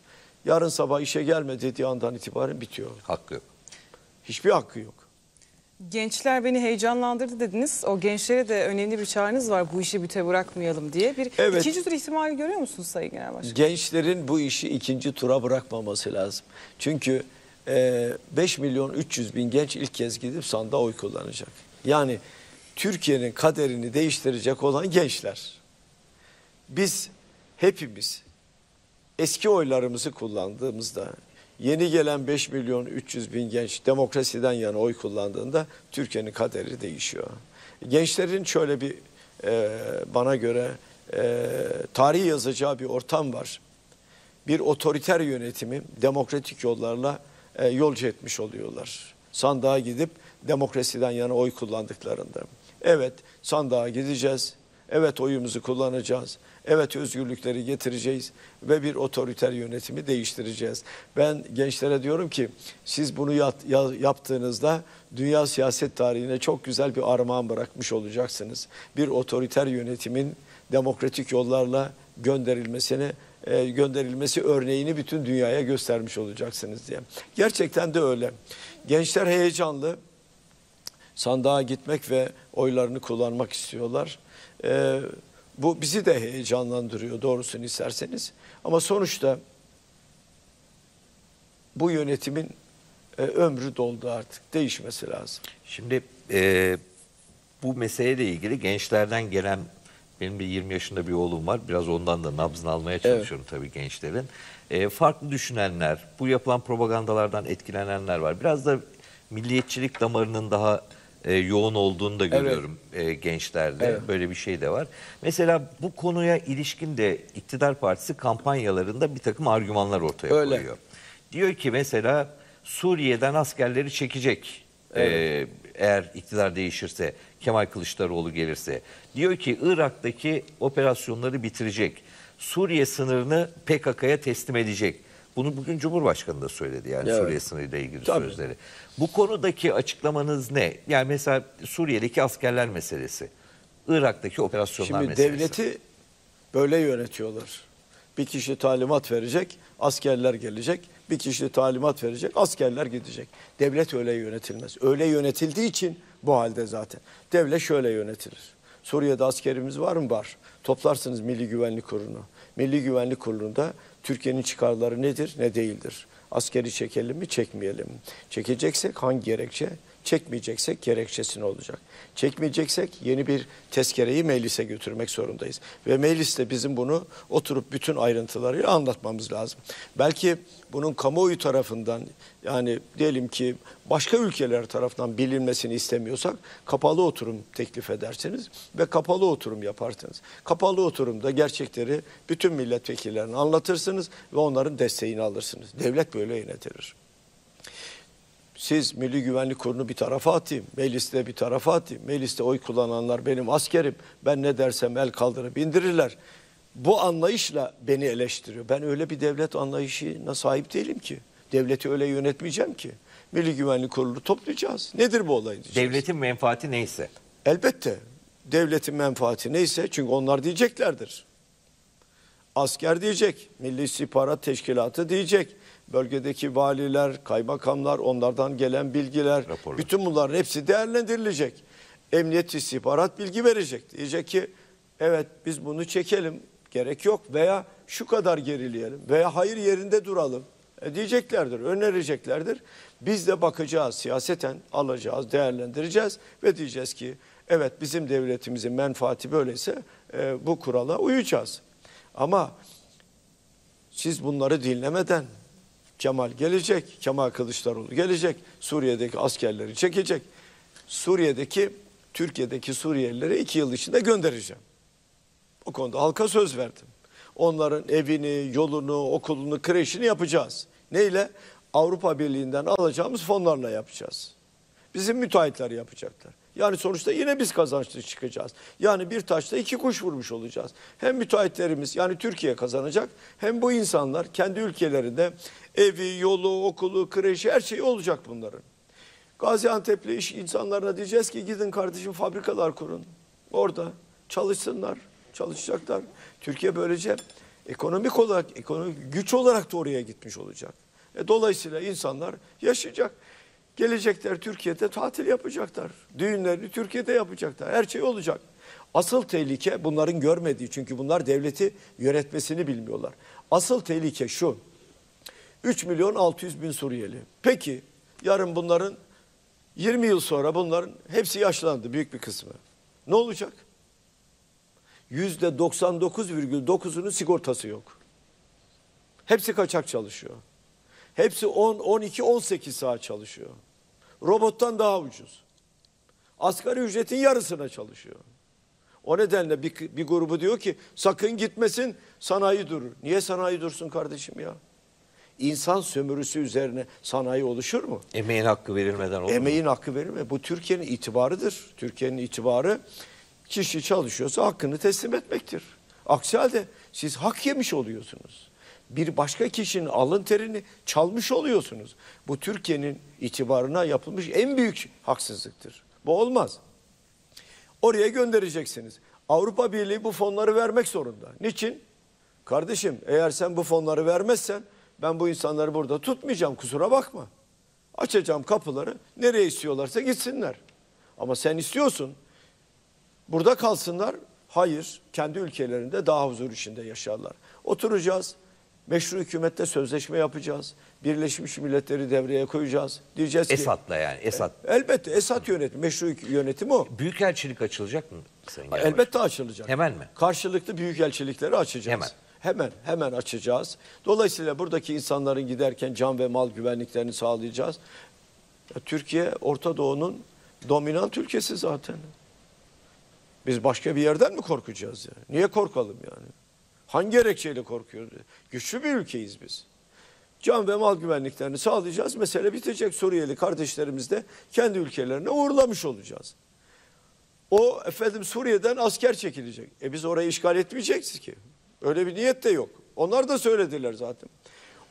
Yarın sabah işe gelme dediği andan itibaren bitiyor. Hakkı yok. Hiçbir hakkı yok. Gençler beni heyecanlandırdı dediniz. O gençlere de önemli bir çağrınız var bu işi büte bırakmayalım diye. Bir Evet. ikinci tur ihtimali görüyor musunuz Sayın Genel Başkan? Gençlerin bu işi ikinci tura bırakmaması lazım. Çünkü e, 5 milyon 300 bin genç ilk kez gidip sandığa oy kullanacak. Yani Türkiye'nin kaderini değiştirecek olan gençler. Biz hepimiz eski oylarımızı kullandığımızda yeni gelen 5 milyon 300 bin genç demokrasiden yana oy kullandığında Türkiye'nin kaderi değişiyor. Gençlerin şöyle bir e, bana göre e, tarih yazacağı bir ortam var. Bir otoriter yönetimi demokratik yollarla e, yolcu etmiş oluyorlar. Sandığa gidip demokrasiden yana oy kullandıklarında. Evet sandığa gideceğiz. Evet oyumuzu kullanacağız. Evet özgürlükleri getireceğiz ve bir otoriter yönetimi değiştireceğiz. Ben gençlere diyorum ki siz bunu yaptığınızda dünya siyaset tarihine çok güzel bir armağan bırakmış olacaksınız. Bir otoriter yönetimin demokratik yollarla gönderilmesini e, gönderilmesi örneğini bütün dünyaya göstermiş olacaksınız diye. Gerçekten de öyle. Gençler heyecanlı sandığa gitmek ve oylarını kullanmak istiyorlar. Ee, bu bizi de heyecanlandırıyor doğrusunu isterseniz. Ama sonuçta bu yönetimin e, ömrü doldu artık. Değişmesi lazım. Şimdi e, bu meseleyle ilgili gençlerden gelen benim de 20 yaşında bir oğlum var. Biraz ondan da nabzını almaya çalışıyorum tabii gençlerin. E, farklı düşünenler, bu yapılan propagandalardan etkilenenler var. Biraz da milliyetçilik damarının daha e, yoğun olduğunu da görüyorum e, gençlerde. Evet. Böyle bir şey de var. Mesela bu konuya ilişkin de iktidar partisi kampanyalarında bir takım argümanlar ortaya Öyle. koyuyor. Diyor ki mesela Suriye'den askerleri çekecek. Ee, eğer iktidar değişirse, Kemal Kılıçdaroğlu gelirse. Diyor ki Irak'taki operasyonları bitirecek. Suriye sınırını PKK'ya teslim edecek. Bunu bugün Cumhurbaşkanı da söyledi yani Evet. Suriye sınırıyla ilgili Tabii. sözleri. Bu konudaki açıklamanız ne? Yani mesela Suriye'deki askerler meselesi. Irak'taki operasyonlar Şimdi meselesi. devleti böyle yönetiyorlar. Bir kişi talimat verecek, askerler gelecek. Bir kişi talimat verecek, askerler gidecek. Devlet öyle yönetilmez. Öyle yönetildiği için bu halde zaten. Devlet şöyle yönetilir. Suriye'de askerimiz var mı? Var. Toplarsınız Milli Güvenlik Kurulu'nu. Milli Güvenlik Kurulu'nda Türkiye'nin çıkarları nedir, ne değildir? Askeri çekelim mi, çekmeyelim mi? Çekeceksek hangi gerekçe? Çekmeyeceksek gerekçesi ne olacak? Çekmeyeceksek yeni bir tezkereyi meclise götürmek zorundayız. Ve mecliste bizim bunu oturup bütün ayrıntılarıyla anlatmamız lazım. Belki bunun kamuoyu tarafından yani diyelim ki başka ülkeler tarafından bilinmesini istemiyorsak kapalı oturum teklif edersiniz ve kapalı oturum yaparsınız. Kapalı oturumda gerçekleri bütün milletvekillerine anlatırsınız ve onların desteğini alırsınız. Devlet böyle yönetilir siz Milli Güvenlik Kurulu'nu bir tarafa atayım, mecliste bir tarafa atayım. Mecliste oy kullananlar benim askerim, ben ne dersem el kaldırıp indirirler. Bu anlayışla beni eleştiriyor. Ben öyle bir devlet anlayışına sahip değilim ki. Devleti öyle yönetmeyeceğim ki. Milli Güvenlik Kurulu toplayacağız. Nedir bu olay diyeceğiz. Devletin menfaati neyse. Elbette devletin menfaati neyse çünkü onlar diyeceklerdir. Asker diyecek, Milli İstihbarat Teşkilatı diyecek, bölgedeki valiler, kaymakamlar, onlardan gelen bilgiler, Raporlar. bütün bunların hepsi değerlendirilecek. Emniyet istihbarat bilgi verecek. Diyecek ki evet biz bunu çekelim, gerek yok veya şu kadar gerileyelim veya hayır yerinde duralım. E diyeceklerdir, önereceklerdir. Biz de bakacağız, siyaseten alacağız, değerlendireceğiz ve diyeceğiz ki evet bizim devletimizin menfaati böyleyse e, bu kurala uyacağız. Ama siz bunları dinlemeden Kemal gelecek, Kemal Kılıçdaroğlu gelecek, Suriye'deki askerleri çekecek. Suriye'deki, Türkiye'deki Suriyelileri iki yıl içinde göndereceğim. O konuda halka söz verdim. Onların evini, yolunu, okulunu, kreşini yapacağız. Neyle? Avrupa Birliği'nden alacağımız fonlarla yapacağız. Bizim müteahhitler yapacaklar. Yani sonuçta yine biz kazançlı çıkacağız. Yani bir taşla iki kuş vurmuş olacağız. Hem müteahhitlerimiz yani Türkiye kazanacak hem bu insanlar kendi ülkelerinde evi, yolu, okulu, kreşi her şeyi olacak bunların. Gaziantep'li iş insanlarına diyeceğiz ki gidin kardeşim fabrikalar kurun. Orada çalışsınlar, çalışacaklar. Türkiye böylece ekonomik olarak, ekonomik güç olarak da oraya gitmiş olacak. E, dolayısıyla insanlar yaşayacak. Gelecekler Türkiye'de tatil yapacaklar. Düğünlerini Türkiye'de yapacaklar. Her şey olacak. Asıl tehlike bunların görmediği çünkü bunlar devleti yönetmesini bilmiyorlar. Asıl tehlike şu. 3 milyon 600 bin Suriyeli. Peki yarın bunların 20 yıl sonra bunların hepsi yaşlandı büyük bir kısmı. Ne olacak? %99,9'unun sigortası yok. Hepsi kaçak çalışıyor. Hepsi 10, 12, 18 saat çalışıyor. Robottan daha ucuz. Asgari ücretin yarısına çalışıyor. O nedenle bir, bir grubu diyor ki sakın gitmesin sanayi durur. Niye sanayi dursun kardeşim ya? İnsan sömürüsü üzerine sanayi oluşur mu? Emeğin hakkı verilmeden olur mu? Emeğin hakkı verilme. Bu Türkiye'nin itibarıdır. Türkiye'nin itibarı kişi çalışıyorsa hakkını teslim etmektir. Aksi halde siz hak yemiş oluyorsunuz. Bir başka kişinin alın terini çalmış oluyorsunuz. Bu Türkiye'nin itibarına yapılmış en büyük haksızlıktır. Bu olmaz. Oraya göndereceksiniz. Avrupa Birliği bu fonları vermek zorunda. Niçin? Kardeşim eğer sen bu fonları vermezsen ben bu insanları burada tutmayacağım kusura bakma. Açacağım kapıları nereye istiyorlarsa gitsinler. Ama sen istiyorsun burada kalsınlar. Hayır kendi ülkelerinde daha huzur içinde yaşarlar. Oturacağız Meşru hükümette sözleşme yapacağız. Birleşmiş Milletleri devreye koyacağız. Diyeceğiz ki Esad'la yani Esad. elbette Esad yönetimi, meşru yönetimi o. Büyükelçilik açılacak mı Sayın Elbette açılacak. Hemen mi? Karşılıklı büyükelçilikleri açacağız. Hemen. Hemen, hemen açacağız. Dolayısıyla buradaki insanların giderken can ve mal güvenliklerini sağlayacağız. Ya Türkiye Orta Doğu'nun dominant ülkesi zaten. Biz başka bir yerden mi korkacağız yani? Niye korkalım yani? Hangi gerekçeyle korkuyoruz? Güçlü bir ülkeyiz biz. Can ve mal güvenliklerini sağlayacağız. Mesele bitecek. Suriyeli kardeşlerimiz de kendi ülkelerine uğurlamış olacağız. O efendim Suriye'den asker çekilecek. E biz orayı işgal etmeyeceğiz ki. Öyle bir niyet de yok. Onlar da söylediler zaten.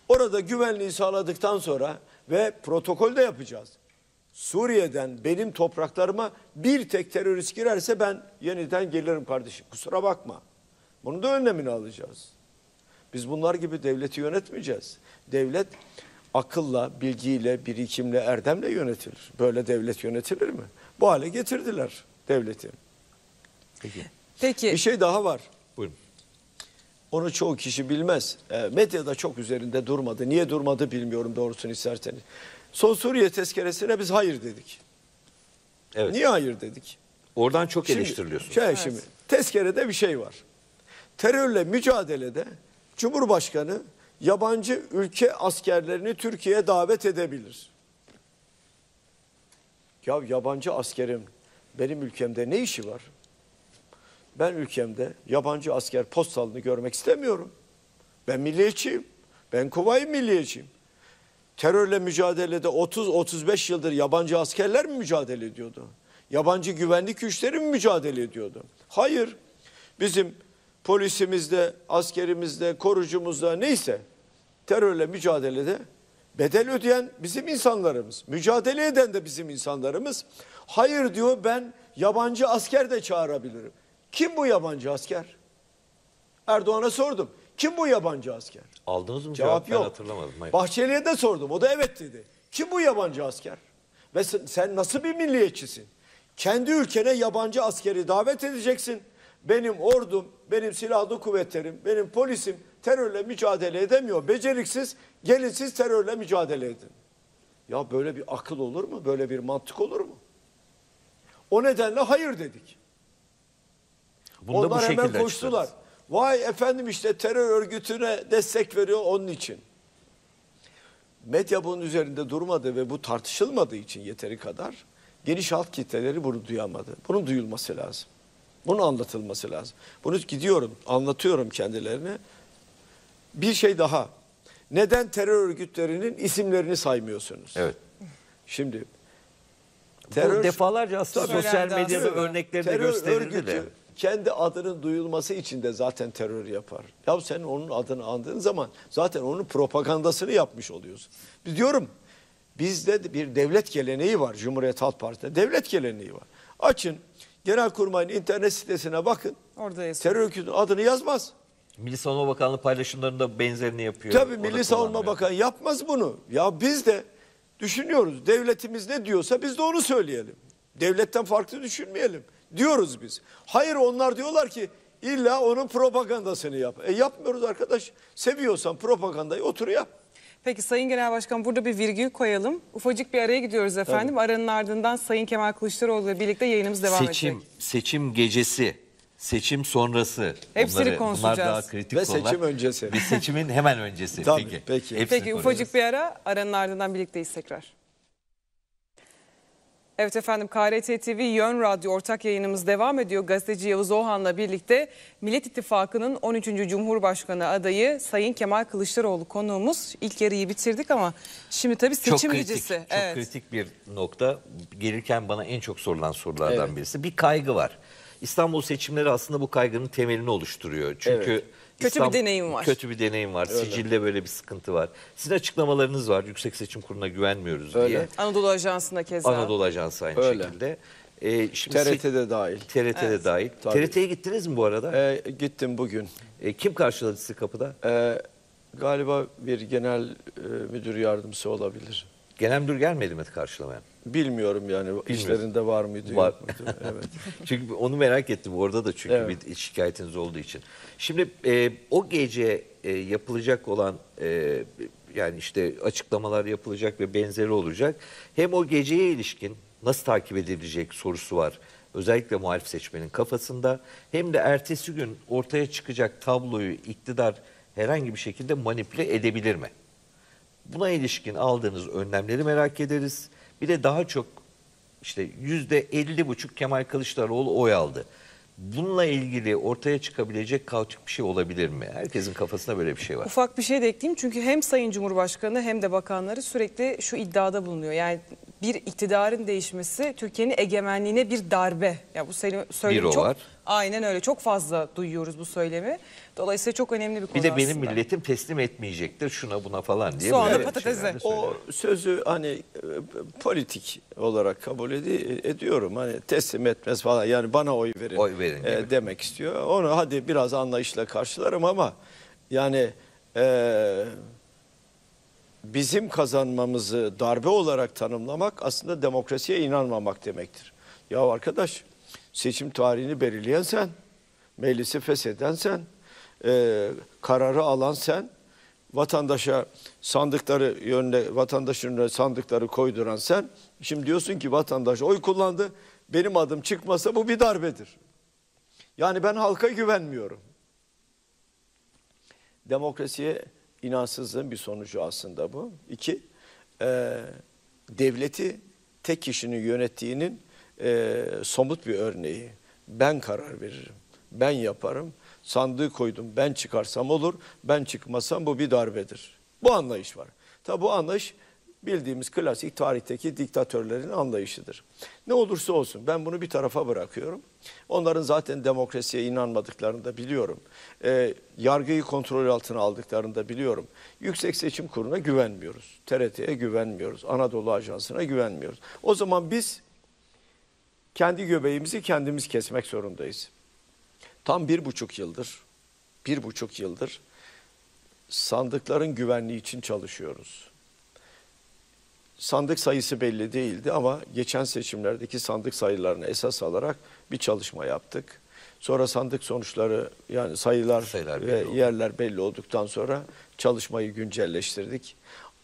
Orada güvenliği sağladıktan sonra ve protokol de yapacağız. Suriye'den benim topraklarıma bir tek terörist girerse ben yeniden gelirim kardeşim. Kusura bakma. Bunun da önlemini alacağız. Biz bunlar gibi devleti yönetmeyeceğiz. Devlet akılla, bilgiyle, birikimle, erdemle yönetilir. Böyle devlet yönetilir mi? Bu hale getirdiler devleti. Peki. Peki Bir şey daha var. Buyurun. Onu çoğu kişi bilmez. E, medyada çok üzerinde durmadı. Niye durmadı bilmiyorum doğrusunu isterseniz. Son Suriye tezkeresine biz hayır dedik. Evet. Niye hayır dedik? Oradan çok Şimdi- eleştiriliyorsunuz. Şey, şimdi, tezkerede bir şey var. Terörle mücadelede Cumhurbaşkanı yabancı ülke askerlerini Türkiye'ye davet edebilir. Ya yabancı askerin benim ülkemde ne işi var? Ben ülkemde yabancı asker postalını görmek istemiyorum. Ben milliyetçiyim. Ben Kuvayi milliyetçiyim. Terörle mücadelede 30-35 yıldır yabancı askerler mi mücadele ediyordu? Yabancı güvenlik güçleri mi mücadele ediyordu? Hayır. Bizim polisimizde, askerimizde, korucumuzda neyse terörle mücadelede bedel ödeyen bizim insanlarımız. Mücadele eden de bizim insanlarımız. Hayır diyor ben yabancı asker de çağırabilirim. Kim bu yabancı asker? Erdoğan'a sordum. Kim bu yabancı asker? Aldınız mı Cevap cevap? Ben yok. hatırlamadım. Hayır. Bahçeli'ye de sordum. O da evet dedi. Kim bu yabancı asker? Ve sen, sen nasıl bir milliyetçisin? Kendi ülkene yabancı askeri davet edeceksin. Benim ordum, benim silahlı kuvvetlerim, benim polisim terörle mücadele edemiyor. Beceriksiz, gelin siz terörle mücadele edin. Ya böyle bir akıl olur mu? Böyle bir mantık olur mu? O nedenle hayır dedik. Bunu da bu Onlar hemen şekilde koştular. açıkladınız. Vay efendim işte terör örgütüne destek veriyor onun için. Medya bunun üzerinde durmadı ve bu tartışılmadığı için yeteri kadar geniş halk kitleleri bunu duyamadı. Bunun duyulması lazım. Bunun anlatılması lazım. Bunu gidiyorum, anlatıyorum kendilerine. Bir şey daha. Neden terör örgütlerinin isimlerini saymıyorsunuz? Evet. Şimdi Bu defalarca aslında sosyal medyada aslında. örnekleri de terör gösterildi örgütü de. Kendi adının duyulması için de zaten terör yapar. Ya sen onun adını andığın zaman zaten onun propagandasını yapmış oluyorsun. Biz diyorum bizde de bir devlet geleneği var Cumhuriyet Halk Partisi'nde. Devlet geleneği var. Açın Genelkurmay'ın internet sitesine bakın. orada yazıyor. Terör örgütünün adını yazmaz. Milli Savunma Bakanlığı paylaşımlarında benzerini yapıyor. Tabii Milli Savunma. Bakanı yapmaz bunu. Ya biz de düşünüyoruz. Devletimiz ne diyorsa biz de onu söyleyelim. Devletten farklı düşünmeyelim. Diyoruz biz. Hayır onlar diyorlar ki illa onun propagandasını yap. E yapmıyoruz arkadaş. Seviyorsan propagandayı otur yap. Peki Sayın Genel Başkan burada bir virgül koyalım. Ufacık bir araya gidiyoruz efendim. Aranın ardından Sayın Kemal Kılıçdaroğlu ile birlikte yayınımız devam Seçim, edecek. seçim gecesi, seçim sonrası. Hepsini bunları- Bunlar konuşacağız. daha kritik Ve konular. seçim öncesi. Ve seçimin hemen öncesi. Tabii, peki. peki. Peki ufacık bir ara aranın ardından birlikteyiz tekrar. Evet efendim KRT TV Yön Radyo ortak yayınımız devam ediyor. Gazeteci Yavuz Oğan'la birlikte Millet İttifakı'nın 13. Cumhurbaşkanı adayı Sayın Kemal Kılıçdaroğlu konuğumuz. İlk yarıyı bitirdik ama şimdi tabii seçim çok kritik, gecesi. Çok evet. kritik bir nokta. Gelirken bana en çok sorulan sorulardan Evet. birisi. Bir kaygı var. İstanbul seçimleri aslında bu kaygının temelini oluşturuyor. Çünkü Evet. Kötü bir deneyim var. Kötü bir deneyim var. Sicilde böyle bir sıkıntı var. Sizin açıklamalarınız var. Yüksek Seçim Kurulu'na güvenmiyoruz Öyle. diye. Anadolu Ajansı'nda keza. Anadolu Ajansı aynı Öyle. şekilde. Ee, şimdi TRT'de dahil. TRT'de Evet. dahil. Tabii. TRT'ye gittiniz mi bu arada? E, gittim bugün. E, kim karşıladı sizi kapıda? E, galiba bir genel e, müdür yardımcısı olabilir. Genel müdür gelmedi mi karşılamaya? Bilmiyorum yani işlerinde var mıydı Var. yok muydu? Evet. Çünkü onu merak ettim orada da çünkü Evet. bir şikayetiniz olduğu için. Şimdi e, o gece e, yapılacak olan e, yani işte açıklamalar yapılacak ve benzeri olacak. Hem o geceye ilişkin nasıl takip edilecek sorusu var. Özellikle muhalif seçmenin kafasında hem de ertesi gün ortaya çıkacak tabloyu iktidar herhangi bir şekilde manipüle edebilir mi? Buna ilişkin aldığınız önlemleri merak ederiz. Bir de daha çok işte yüzde elli buçuk Kemal Kılıçdaroğlu oy aldı. Bununla ilgili ortaya çıkabilecek kaotik bir şey olabilir mi? Herkesin kafasında böyle bir şey var. Ufak bir şey de ekleyeyim çünkü hem Sayın Cumhurbaşkanı hem de bakanları sürekli şu iddiada bulunuyor. Yani bir iktidarın değişmesi Türkiye'nin egemenliğine bir darbe. Ya bu söylemi, çok var. Aynen öyle. Çok fazla duyuyoruz bu söylemi. Dolayısıyla çok önemli bir konu Bir de benim aslında. milletim teslim etmeyecektir şuna buna falan diye. Soğanı böyle patatese. şeyler de söylüyor. O sözü hani e, politik olarak kabul edi- ediyorum. Hani teslim etmez falan yani bana oy verin, Oy verin e, gibi. demek istiyor. Onu hadi biraz anlayışla karşılarım ama yani e, bizim kazanmamızı darbe olarak tanımlamak aslında demokrasiye inanmamak demektir. Ya arkadaş seçim tarihini belirleyen sen, meclisi fesheden sen, e, kararı alan sen, vatandaşa sandıkları yönüne, vatandaşın önüne sandıkları koyduran sen. Şimdi diyorsun ki vatandaş oy kullandı, benim adım çıkmasa bu bir darbedir. Yani ben halka güvenmiyorum. Demokrasiye inansızlığın bir sonucu aslında bu. İki, e, devleti tek kişinin yönettiğinin e, somut bir örneği. Ben karar veririm, ben yaparım, sandığı koydum, ben çıkarsam olur, ben çıkmasam bu bir darbedir. Bu anlayış var. Tabi bu anlayış bildiğimiz klasik tarihteki diktatörlerin anlayışıdır. Ne olursa olsun ben bunu bir tarafa bırakıyorum. Onların zaten demokrasiye inanmadıklarını da biliyorum. Ee, yargıyı kontrol altına aldıklarını da biliyorum. Yüksek Seçim Kurulu'na güvenmiyoruz. TRT'ye güvenmiyoruz. Anadolu Ajansı'na güvenmiyoruz. O zaman biz kendi göbeğimizi kendimiz kesmek zorundayız. Tam bir buçuk yıldır, bir buçuk yıldır sandıkların güvenliği için çalışıyoruz. Sandık sayısı belli değildi ama geçen seçimlerdeki sandık sayılarını esas alarak bir çalışma yaptık. Sonra sandık sonuçları yani sayılar, Sayılar belli ve oldu. yerler belli olduktan sonra çalışmayı güncelleştirdik.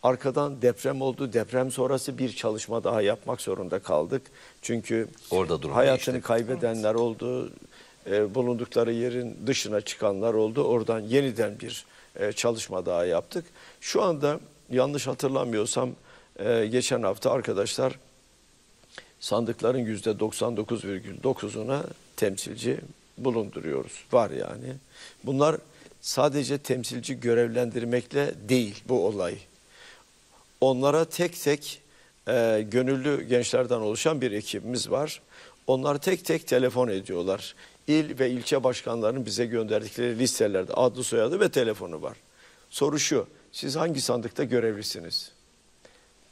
Arkadan deprem oldu. Deprem sonrası bir çalışma daha yapmak zorunda kaldık. Çünkü Orada hayatını değişti. kaybedenler oldu. e, bulundukları yerin dışına çıkanlar oldu. Oradan yeniden bir e, çalışma daha yaptık. Şu anda yanlış hatırlamıyorsam e, geçen hafta arkadaşlar sandıkların yüzde 99,9'una temsilci bulunduruyoruz. Var yani. Bunlar sadece temsilci görevlendirmekle değil bu olay. Onlara tek tek e, gönüllü gençlerden oluşan bir ekibimiz var. Onlar tek tek telefon ediyorlar. İl ve ilçe başkanlarının bize gönderdikleri listelerde adlı soyadı ve telefonu var. Soru şu, siz hangi sandıkta görevlisiniz?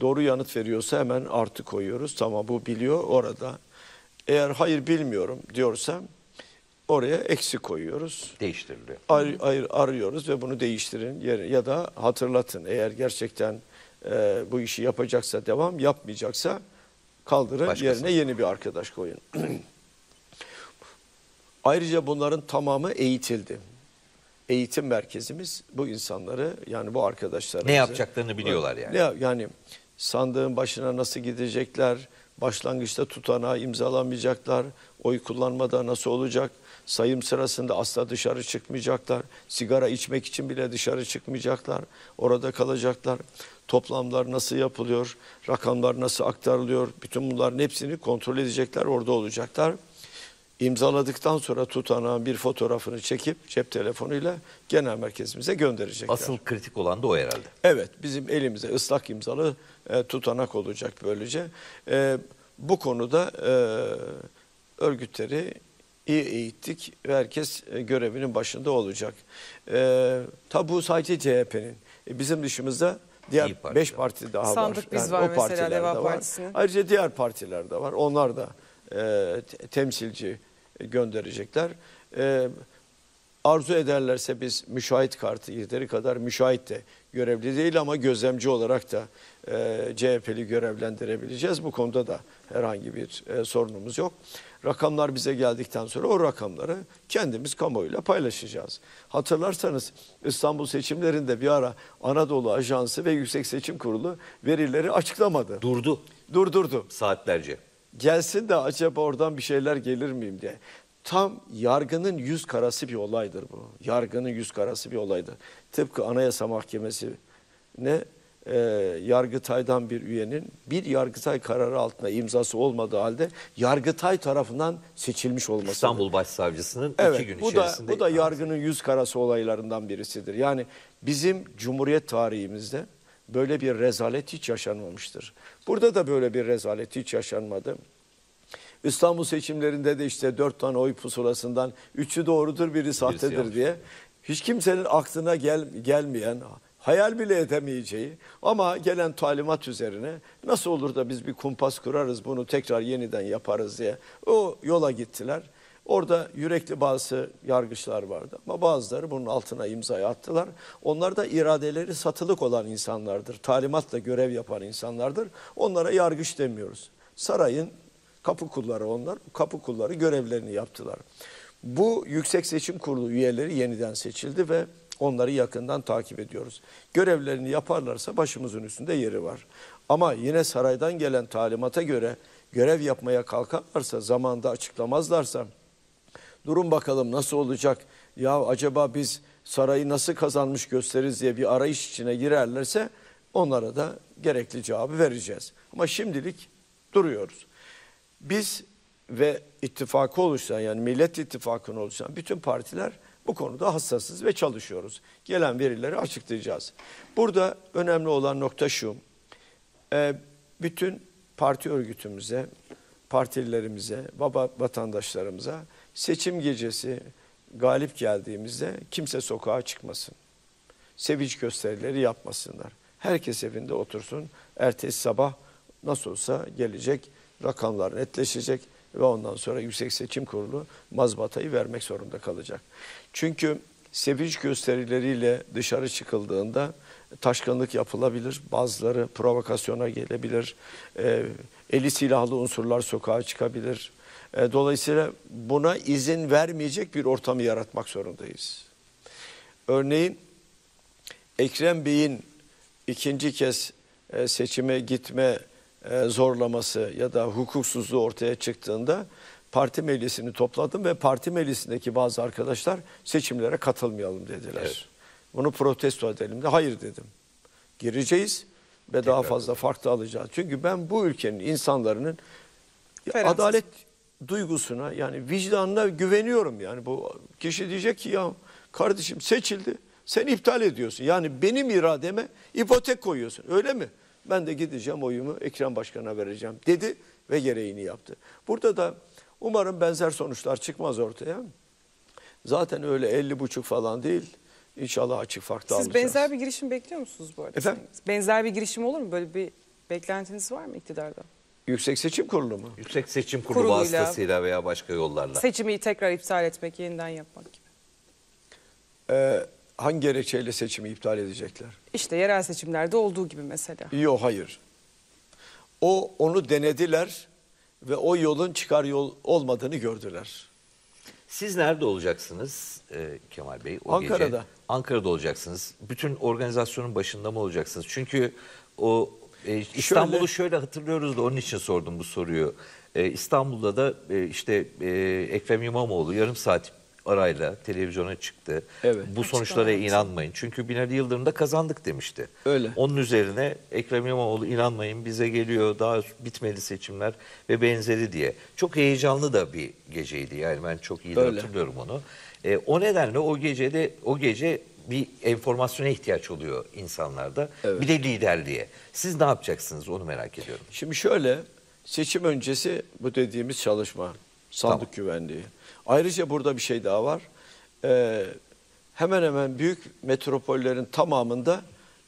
Doğru yanıt veriyorsa hemen artı koyuyoruz. Tamam bu biliyor orada. Eğer hayır bilmiyorum diyorsa oraya eksi koyuyoruz. Değiştiriliyor. Ar- ar- arıyoruz ve bunu değiştirin ya da hatırlatın. Eğer gerçekten e, bu işi yapacaksa devam, yapmayacaksa kaldırın Başkası. yerine yeni bir arkadaş koyun. Ayrıca bunların tamamı eğitildi. Eğitim merkezimiz bu insanları yani bu arkadaşlarımızı Ne yapacaklarını biliyorlar yani. Ne, yani sandığın başına nasıl gidecekler, başlangıçta tutanağı imzalamayacaklar, oy kullanmada nasıl olacak, sayım sırasında asla dışarı çıkmayacaklar, sigara içmek için bile dışarı çıkmayacaklar, orada kalacaklar. Toplamlar nasıl yapılıyor, rakamlar nasıl aktarılıyor, bütün bunların hepsini kontrol edecekler, orada olacaklar. İmzaladıktan sonra tutanağın bir fotoğrafını çekip cep telefonuyla genel merkezimize gönderecekler. Asıl kritik olan da o herhalde. Evet bizim elimize ıslak imzalı e, tutanak olacak böylece. E, bu konuda e, örgütleri iyi eğittik ve herkes e, görevinin başında olacak. E, tabi bu sadece CHP'nin. E, bizim dışımızda diğer Parti beş var. parti daha Sandık var. Biz var mesela, partiler de Deva var. Partisi'nin. Ayrıca diğer partiler de var. Onlar da e, te- temsilci gönderecekler. E, Arzu ederlerse biz müşahit kartı yeteri kadar müşahit de görevli değil ama gözlemci olarak da e, CHP'li görevlendirebileceğiz. Bu konuda da herhangi bir e, sorunumuz yok. Rakamlar bize geldikten sonra o rakamları kendimiz kamuoyuyla paylaşacağız. Hatırlarsanız İstanbul seçimlerinde bir ara Anadolu Ajansı ve Yüksek Seçim Kurulu verileri açıklamadı. Durdu Durdurdu saatlerce. gelsin de acaba oradan bir şeyler gelir miyim diye. Tam yargının yüz karası bir olaydır bu. Yargının yüz karası bir olaydır. Tıpkı Anayasa Mahkemesi ne e, Yargıtay'dan bir üyenin bir Yargıtay kararı altında imzası olmadığı halde Yargıtay tarafından seçilmiş olması. İstanbul Başsavcısının Evet, iki gün bu da içerisinde. bu da yargının yüz karası olaylarından birisidir. Yani bizim Cumhuriyet tarihimizde böyle bir rezalet hiç yaşanmamıştır. Burada da böyle bir rezalet hiç yaşanmadı. İstanbul seçimlerinde de işte dört tane oy pusulasından üçü doğrudur biri sahtedir yanlış. diye hiç kimsenin aklına gel, gelmeyen hayal bile edemeyeceği ama gelen talimat üzerine nasıl olur da biz bir kumpas kurarız bunu tekrar yeniden yaparız diye o yola gittiler. Orada yürekli bazı yargıçlar vardı ama bazıları bunun altına imzayı attılar. Onlar da iradeleri satılık olan insanlardır. Talimatla görev yapan insanlardır. Onlara yargıç demiyoruz. Sarayın kapı kulları onlar. Kapı kulları görevlerini yaptılar. Bu Yüksek Seçim Kurulu üyeleri yeniden seçildi ve onları yakından takip ediyoruz. Görevlerini yaparlarsa başımızın üstünde yeri var. Ama yine saraydan gelen talimata göre görev yapmaya kalkarlarsa, zamanda açıklamazlarsa durun bakalım nasıl olacak? Ya acaba biz sarayı nasıl kazanmış gösteririz diye bir arayış içine girerlerse onlara da gerekli cevabı vereceğiz. Ama şimdilik duruyoruz. Biz ve ittifakı oluşturan yani Millet İttifakı'nı oluşturan bütün partiler bu konuda hassasız ve çalışıyoruz. Gelen verileri açıklayacağız. Burada önemli olan nokta şu. e, bütün parti örgütümüze, partilerimize, baba vatandaşlarımıza seçim gecesi galip geldiğimizde kimse sokağa çıkmasın. Sevinç gösterileri yapmasınlar. Herkes evinde otursun. Ertesi sabah nasıl olsa gelecek, rakamlar netleşecek ve ondan sonra Yüksek Seçim Kurulu mazbatayı vermek zorunda kalacak. Çünkü sevinç gösterileriyle dışarı çıkıldığında taşkınlık yapılabilir, bazıları provokasyona gelebilir, e, eli silahlı unsurlar sokağa çıkabilir. E, dolayısıyla buna izin vermeyecek bir ortamı yaratmak zorundayız. Örneğin Ekrem Bey'in ikinci kez e, seçime gitme zorlaması ya da hukuksuzluğu ortaya çıktığında parti meclisini topladım ve parti meclisindeki bazı arkadaşlar seçimlere katılmayalım dediler. Evet. Bunu protesto edelim de hayır dedim. Gireceğiz ve daha fazla farklı alacağız. Çünkü ben bu ülkenin insanların adalet duygusuna yani vicdanına güveniyorum yani bu kişi diyecek ki ya kardeşim seçildi sen iptal ediyorsun yani benim irademe ipotek koyuyorsun öyle mi? Ben de gideceğim oyumu Ekrem Başkan'a vereceğim dedi ve gereğini yaptı. Burada da umarım benzer sonuçlar çıkmaz ortaya. Zaten öyle 50 buçuk falan değil. İnşallah açık farklı Siz alacağız. benzer bir girişim bekliyor musunuz bu arada? Efendim? Benzer bir girişim olur mu? Böyle bir beklentiniz var mı iktidardan? Yüksek Seçim Kurulu mu? Yüksek Seçim Kurulu Kuruluyla- vasıtasıyla veya başka yollarla. Seçimi tekrar iptal etmek, yeniden yapmak gibi. Ee, hangi gerekçeyle seçimi iptal edecekler? İşte yerel seçimlerde olduğu gibi mesela. Yok hayır. O onu denediler ve o yolun çıkar yol olmadığını gördüler. Siz nerede olacaksınız e, Kemal Bey o Ankara'da. gece? Ankara'da olacaksınız. Bütün organizasyonun başında mı olacaksınız? Çünkü o e, İstanbul'u şöyle hatırlıyoruz da onun için sordum bu soruyu. E, İstanbul'da da e, işte e, Ekrem İmamoğlu yarım saat arayla televizyona çıktı. Evet. Bu sonuçlara yaptı. inanmayın. Çünkü Binali Yıldırım da kazandık demişti. Öyle. Onun üzerine Ekrem İmamoğlu inanmayın bize geliyor daha bitmedi seçimler ve benzeri diye. Çok heyecanlı da bir geceydi yani ben çok iyi Öyle. hatırlıyorum onu. E, o nedenle o gecede o gece bir enformasyona ihtiyaç oluyor insanlarda. Evet. Bir de liderliğe. Siz ne yapacaksınız onu merak ediyorum. Şimdi şöyle seçim öncesi bu dediğimiz çalışma sandık Tamam. güvenliği. Ayrıca burada bir şey daha var. Ee, hemen hemen büyük metropollerin tamamında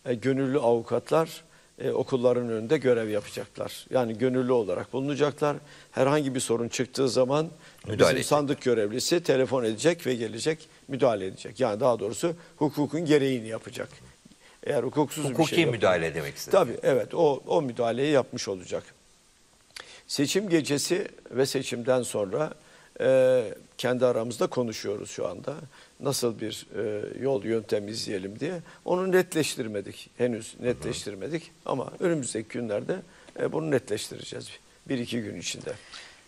e, gönüllü avukatlar e, okulların önünde görev yapacaklar. Yani gönüllü olarak bulunacaklar. Herhangi bir sorun çıktığı zaman Müdahale bizim sandık görevlisi telefon edecek ve gelecek müdahale edecek. Yani daha doğrusu hukukun gereğini yapacak. Eğer hukuksuz bir Hukuki şey müdahale demek istedim. Tabii evet o, o müdahaleyi yapmış olacak. Seçim gecesi ve seçimden sonra e, kendi aramızda konuşuyoruz şu anda. Nasıl bir e, yol yöntem izleyelim diye. Onu netleştirmedik. Henüz netleştirmedik. Ama önümüzdeki günlerde e, bunu netleştireceğiz. Bir iki gün içinde.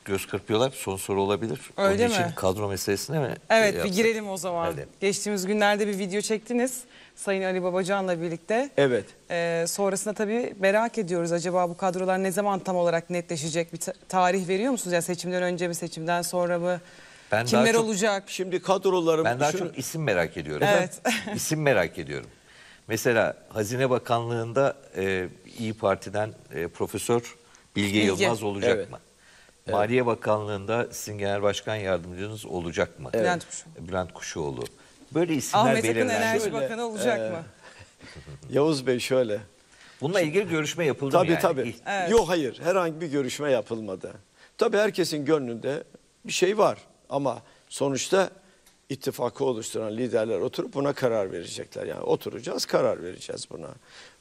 Göz kırpıyorlar. Son soru olabilir. Öyle Onun için mi? kadro meselesine mi? Evet e, bir yapsak? girelim o zaman. Hadi. Geçtiğimiz günlerde bir video çektiniz Sayın Ali Babacan'la birlikte. Evet. Ee, sonrasında tabii merak ediyoruz acaba bu kadrolar ne zaman tam olarak netleşecek bir ta- tarih veriyor musunuz? Yani seçimden önce mi seçimden sonra mı? Ben daha Kimler çok- olacak? Şimdi kadrolarım Ben daha şunu- çok isim merak ediyorum. Evet. isim merak ediyorum. Mesela Hazine Bakanlığı'nda e, İyi Parti'den e, Profesör Bilge, Bilge. Yılmaz olacak Evet. mı? Maliye Bakanlığı'nda sizin Genel Başkan Yardımcınız olacak mı? Bülent Kuşu. Bülent Kuşuoğlu. Böyle isimler Ahmet Akın belirlendi. Enerji Şöyle, Bakanı olacak e, mı? Yavuz Bey şöyle. Bununla ilgili görüşme yapıldı mı Tabii yani? tabii. İyi. Evet. Yok hayır herhangi bir görüşme yapılmadı. Tabii herkesin gönlünde bir şey var ama sonuçta ittifakı oluşturan liderler oturup buna karar verecekler. Yani oturacağız karar vereceğiz buna.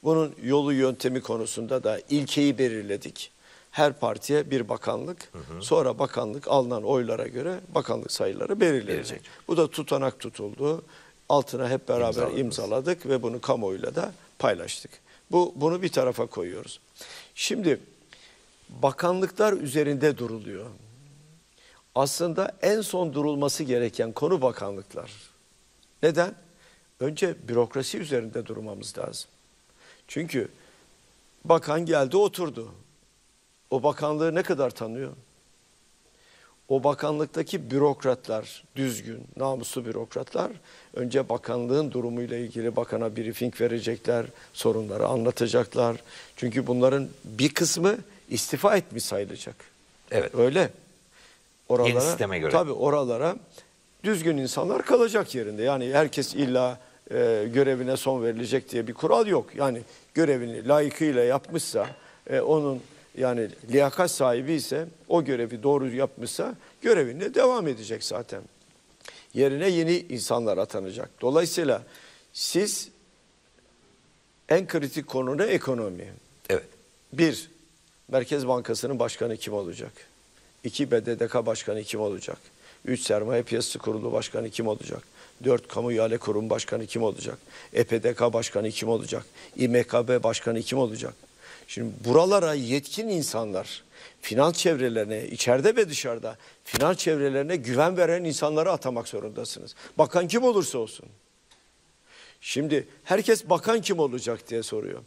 Bunun yolu yöntemi konusunda da ilkeyi belirledik. Her partiye bir bakanlık sonra bakanlık alınan oylara göre bakanlık sayıları belirlenecek. Belirlenecek. Bu da tutanak tutuldu. Altına hep beraber İmzaladınız. imzaladık ve bunu kamuoyuyla da paylaştık. Bu bunu bir tarafa koyuyoruz. Şimdi bakanlıklar üzerinde duruluyor. Aslında en son durulması gereken konu bakanlıklar. Neden? Önce bürokrasi üzerinde durmamız lazım. Çünkü bakan geldi oturdu. O bakanlığı ne kadar tanıyor? O bakanlıktaki bürokratlar, düzgün, namuslu bürokratlar önce bakanlığın durumuyla ilgili bakana briefing verecekler, sorunları anlatacaklar. Çünkü bunların bir kısmı istifa etmiş sayılacak. Evet. Öyle. Oralara, Yeni sisteme göre. Tabii oralara düzgün insanlar kalacak yerinde. Yani herkes illa e, görevine son verilecek diye bir kural yok. Yani görevini layıkıyla yapmışsa, e, onun yani liyakat sahibi ise o görevi doğru yapmışsa görevine devam edecek zaten. Yerine yeni insanlar atanacak. Dolayısıyla siz en kritik konu ne? Ekonomi. Evet. Bir, Merkez Bankası'nın başkanı kim olacak? İki, BDDK başkanı kim olacak? Üç, Sermaye Piyasası Kurulu başkanı kim olacak? Dört, Kamu İhale Kurumu başkanı kim olacak? EPDK başkanı kim olacak? İMKB başkanı kim olacak? Şimdi buralara yetkin insanlar, finans çevrelerine, içeride ve dışarıda finans çevrelerine güven veren insanları atamak zorundasınız. Bakan kim olursa olsun. Şimdi herkes bakan kim olacak diye soruyor.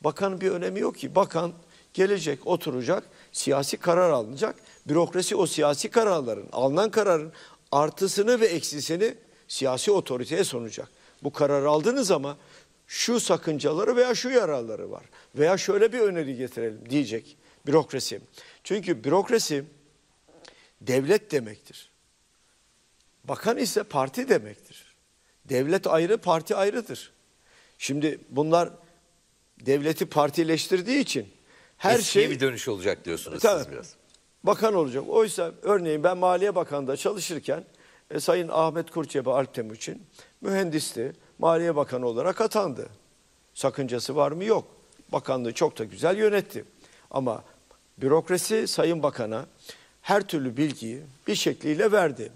Bakanın bir önemi yok ki. Bakan gelecek, oturacak, siyasi karar alınacak. Bürokrasi o siyasi kararların, alınan kararın artısını ve eksisini siyasi otoriteye sunacak. Bu kararı aldınız ama şu sakıncaları veya şu yararları var. Veya şöyle bir öneri getirelim diyecek bürokrasi. Çünkü bürokrasi devlet demektir. Bakan ise parti demektir. Devlet ayrı, parti ayrıdır. Şimdi bunlar devleti partileştirdiği için her Eskiye şey bir dönüş olacak diyorsunuz Tabii. siz biraz. bakan olacak. Oysa örneğin ben Maliye Bakanlığı'nda çalışırken e, Sayın Ahmet Kurçebi Alp Temuçin mühendisti. Maliye Bakanı olarak atandı. Sakıncası var mı? Yok. Bakanlığı çok da güzel yönetti. Ama bürokrasi Sayın Bakan'a her türlü bilgiyi bir şekliyle verdi.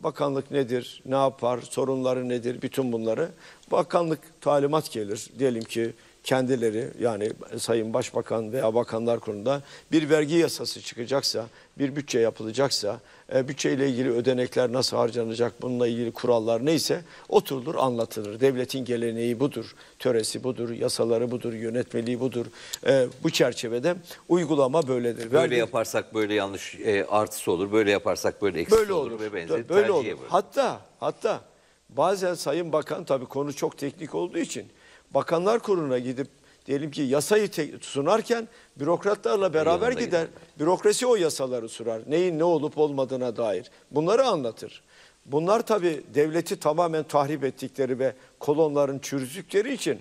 Bakanlık nedir, ne yapar, sorunları nedir, bütün bunları. Bakanlık talimat gelir. Diyelim ki kendileri yani Sayın Başbakan veya Bakanlar Kurulu'nda bir vergi yasası çıkacaksa, bir bütçe yapılacaksa, e, bütçeyle ilgili ödenekler nasıl harcanacak, bununla ilgili kurallar neyse oturulur anlatılır. Devletin geleneği budur, töresi budur, yasaları budur, yönetmeliği budur. E, bu çerçevede uygulama böyledir. Böyle Vergi- yaparsak böyle yanlış e, artısı olur, böyle yaparsak böyle eksisi Böyle olur, olur. ve benzeri Böyle olur. varır. Hatta hatta bazen Sayın Bakan tabii konu çok teknik olduğu için Bakanlar Kurulu'na gidip diyelim ki yasayı sunarken bürokratlarla beraber Yanında gider. Bürokrasi o yasaları sunar. Neyin ne olup olmadığına dair. Bunları anlatır. Bunlar tabii devleti tamamen tahrip ettikleri ve kolonların çürüttükleri için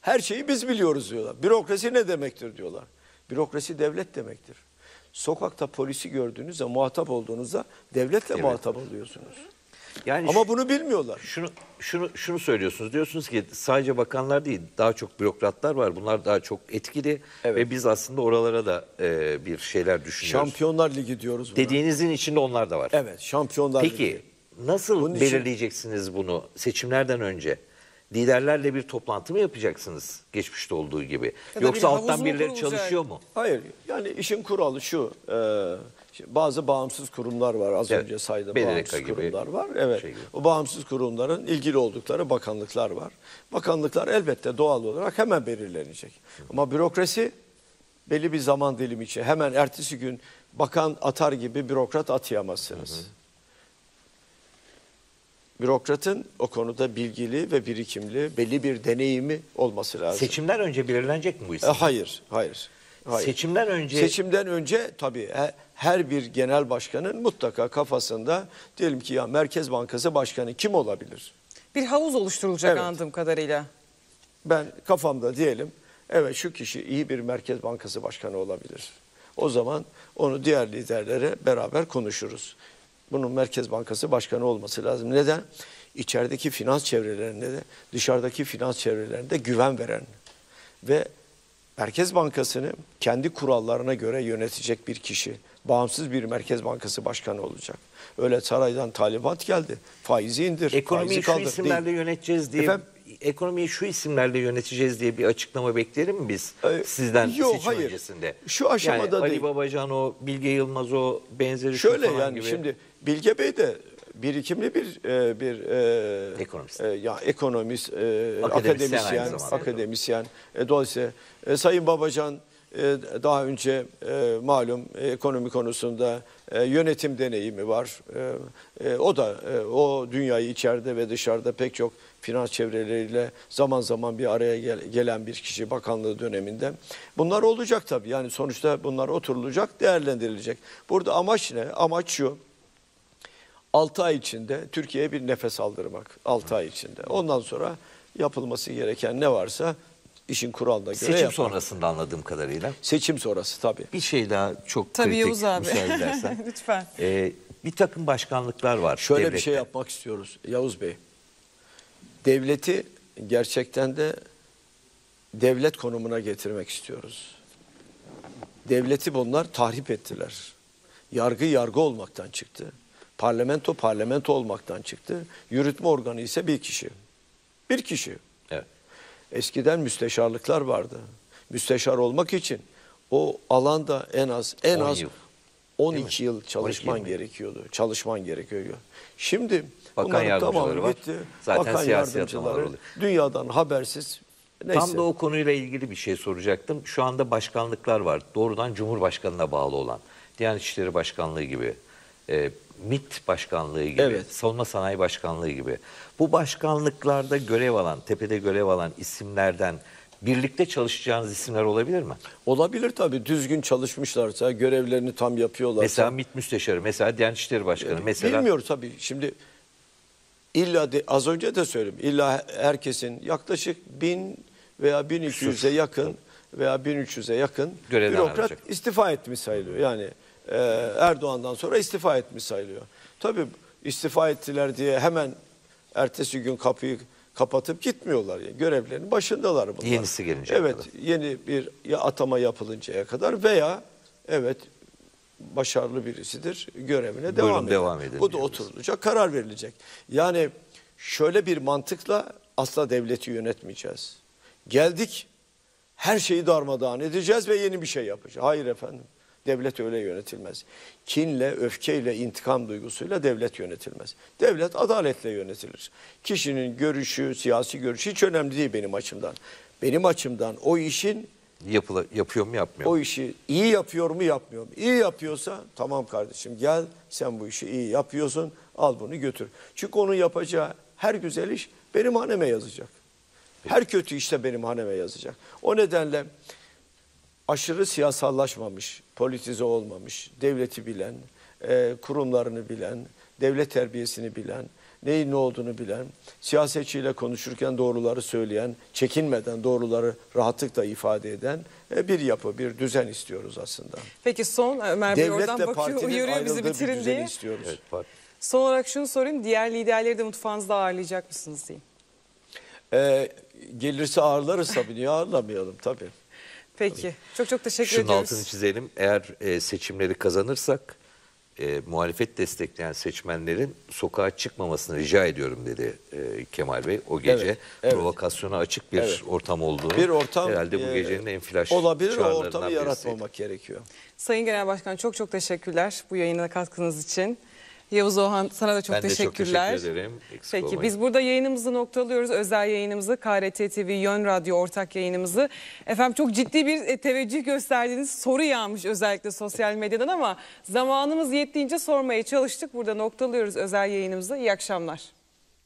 Her şeyi biz biliyoruz diyorlar. Bürokrasi ne demektir diyorlar. Bürokrasi devlet demektir. Sokakta polisi gördüğünüzde, muhatap olduğunuzda devletle Evet. muhatap oluyorsunuz. Yani Ama bunu bilmiyorlar. şunu şunu şunu söylüyorsunuz. Diyorsunuz ki sadece bakanlar değil, daha çok bürokratlar var. Bunlar daha çok etkili Evet. ve biz aslında oralara da e, bir şeyler düşünüyoruz. Şampiyonlar Ligi diyoruz buna. Dediğinizin içinde onlar da var. Evet, Şampiyonlar Ligi. Peki nasıl Bunun için- belirleyeceksiniz bunu seçimlerden önce? Liderlerle bir toplantı mı yapacaksınız geçmişte olduğu gibi? Ya Yoksa bir alttan birileri çalışıyor mu? Hayır, yani işin kuralı şu. e, bazı bağımsız kurumlar var. Az Evet, önce saydım BDDK bağımsız gibi, kurumlar var. Evet. şey gibi. O bağımsız kurumların ilgili oldukları bakanlıklar var. Bakanlıklar elbette doğal olarak hemen belirlenecek. Ama bürokrasi belli bir zaman dilimi için hemen ertesi gün bakan atar gibi bürokrat atayamazsınız. Bürokratın o konuda bilgili ve birikimli, belli bir deneyimi olması lazım. Seçimden önce belirlenecek mi bu E, isim? hayır, hayır. hayır. Seçimden önce Seçimden önce tabii he- her bir genel başkanın mutlaka kafasında diyelim ki ya Merkez Bankası Başkanı kim olabilir? Bir havuz oluşturulacak Evet. anladığım kadarıyla. Ben kafamda diyelim evet şu kişi iyi bir Merkez Bankası Başkanı olabilir. O zaman onu diğer liderlere beraber konuşuruz. Bunun Merkez Bankası Başkanı olması lazım. Neden? İçerideki finans çevrelerinde de dışarıdaki finans çevrelerinde güven veren ve Merkez Bankası'nı kendi kurallarına göre yönetecek bir kişi. Bağımsız bir Merkez Bankası Başkanı olacak. Öyle saraydan talimat geldi. Faizi indir, ekonomiyi faizi şu kaldır. isimlerle Değil. yöneteceğiz diye Efendim? ekonomiyi şu isimlerle yöneteceğiz diye bir açıklama beklerim mi biz Ee, sizden yok, seçim hayır. öncesinde? Şu aşamada yani Ali değil. Babacan o, Bilge Yılmaz o, benzeri şu Şöyle falan yani gibi. şimdi Bilge Bey de birikimli bir e, bir e, Ekonomist. e, ya ekonomist, e, Akademisyen akademisyen, akademisyen. E, dolayısıyla e, Sayın Babacan daha önce e, malum ekonomi konusunda e, yönetim deneyimi var. E, e, o da o dünyayı içeride ve dışarıda pek çok finans çevreleriyle zaman zaman bir araya gel- gelen bir kişi bakanlığı döneminde. Bunlar olacak tabii. Yani sonuçta bunlar oturulacak, değerlendirilecek. Burada amaç ne? Amaç şu. 6 ay içinde Türkiye'ye bir nefes aldırmak. 6 ay içinde. Ondan sonra yapılması gereken ne varsa işin kuralına göre Seçim yapmak. sonrasında anladığım kadarıyla. Seçim sonrası tabii. Bir şey daha çok Tabii kritik Yavuz abi. müsaade edersen. Lütfen. Ee, bir takım başkanlıklar var. Şöyle bir devlette. şey yapmak istiyoruz Yavuz Bey. Devleti gerçekten de devlet konumuna getirmek istiyoruz. Devleti bunlar tahrip ettiler. Yargı yargı olmaktan çıktı. Parlamento parlamento olmaktan çıktı. Yürütme organı ise bir kişi. Bir kişi. Eskiden müsteşarlıklar vardı. Müsteşar olmak için o alanda en az en 10 az yıl. 12 yıl 12 çalışman yıl mı? gerekiyordu. Çalışman gerekiyor. Şimdi Bakan bunların tamamı var. bitti. Zaten Bakan siyasi yardımcıları oluyor. dünyadan habersiz neyse. Tam da o konuyla ilgili bir şey soracaktım. Şu anda başkanlıklar var. Doğrudan Cumhurbaşkanı'na bağlı olan. Diyanet İşleri Başkanlığı gibi, e, MİT Başkanlığı gibi, Evet. Savunma Sanayi Başkanlığı gibi. Bu başkanlıklarda görev alan, tepede görev alan isimlerden birlikte çalışacağınız isimler olabilir mi? Olabilir tabii. Düzgün çalışmışlarsa, görevlerini tam yapıyorlarsa. Mesela MİT Müsteşarı, mesela Diyanet İşleri Başkanı, mesela Bilmiyor tabii. Şimdi illa de, az önce de söyledim. İlla herkesin yaklaşık 1000 veya 1200'e yakın veya 1300'e yakın Görevden bürokrat ayrılacak. istifa etmiş sayılıyor. Yani e, Erdoğan'dan sonra istifa etmiş sayılıyor. Tabii istifa ettiler diye hemen ertesi gün kapıyı kapatıp gitmiyorlar. Yani görevlerinin başındalar bunlar. Yenisi gelinceye Evet, kadar. yeni bir ya atama yapılıncaya kadar veya evet başarılı birisidir görevine Buyurun, devam, eder. devam edin Bu da oturulacak, karar verilecek. Yani şöyle bir mantıkla asla devleti yönetmeyeceğiz. Geldik, her şeyi darmadağın edeceğiz ve yeni bir şey yapacağız. Hayır efendim, devlet öyle yönetilmez. Kinle, öfkeyle, intikam duygusuyla devlet yönetilmez. Devlet adaletle yönetilir. Kişinin görüşü, siyasi görüşü hiç önemli değil benim açımdan. Benim açımdan o işin yapıla, yapıyor mu yapmıyor mu? o işi iyi yapıyor mu yapmıyor mu? İyi yapıyorsa tamam kardeşim gel sen bu işi iyi yapıyorsun al bunu götür. Çünkü onun yapacağı her güzel iş benim haneme yazacak. Her kötü işte benim haneme yazacak. O nedenle aşırı siyasallaşmamış, politize olmamış, devleti bilen, e, kurumlarını bilen, devlet terbiyesini bilen, neyin ne olduğunu bilen, siyasetçiyle konuşurken doğruları söyleyen, çekinmeden doğruları rahatlıkla ifade eden e, bir yapı, bir düzen istiyoruz aslında. Peki son Ömer Bey oradan bakıyor uyarıyor bizi bir bitirin diye. istiyoruz. Evet, var. Son olarak şunu sorayım diğer liderleri de mutfağınızda ağırlayacak mısınız diyeyim. E, gelirse ağırlarız tabii, niye ağırlamayalım tabii. Peki çok çok teşekkür Şunun ediyoruz. altını çizelim. Eğer e, seçimleri kazanırsak e, muhalefet destekleyen seçmenlerin sokağa çıkmamasını rica ediyorum dedi e, Kemal Bey. O gece Evet, evet. provokasyona açık bir Evet. ortam olduğunu. Bir ortam herhalde bu e, gecenin en flash olabilir o ortamı birisiydi. yaratmamak gerekiyor. Sayın Genel Başkan çok çok teşekkürler bu yayına katkınız için. Yavuz Ohan sana da çok Ben de çok teşekkürler. teşekkür ederim. Eksik Peki olmayın. biz burada yayınımızı noktalıyoruz. Özel yayınımızı KRT TV Yön Radyo ortak yayınımızı. Efendim çok ciddi bir e, teveccüh gösterdiğiniz soru yağmış özellikle sosyal medyadan ama zamanımız yettiğince sormaya çalıştık. Burada noktalıyoruz özel yayınımızı. İyi akşamlar.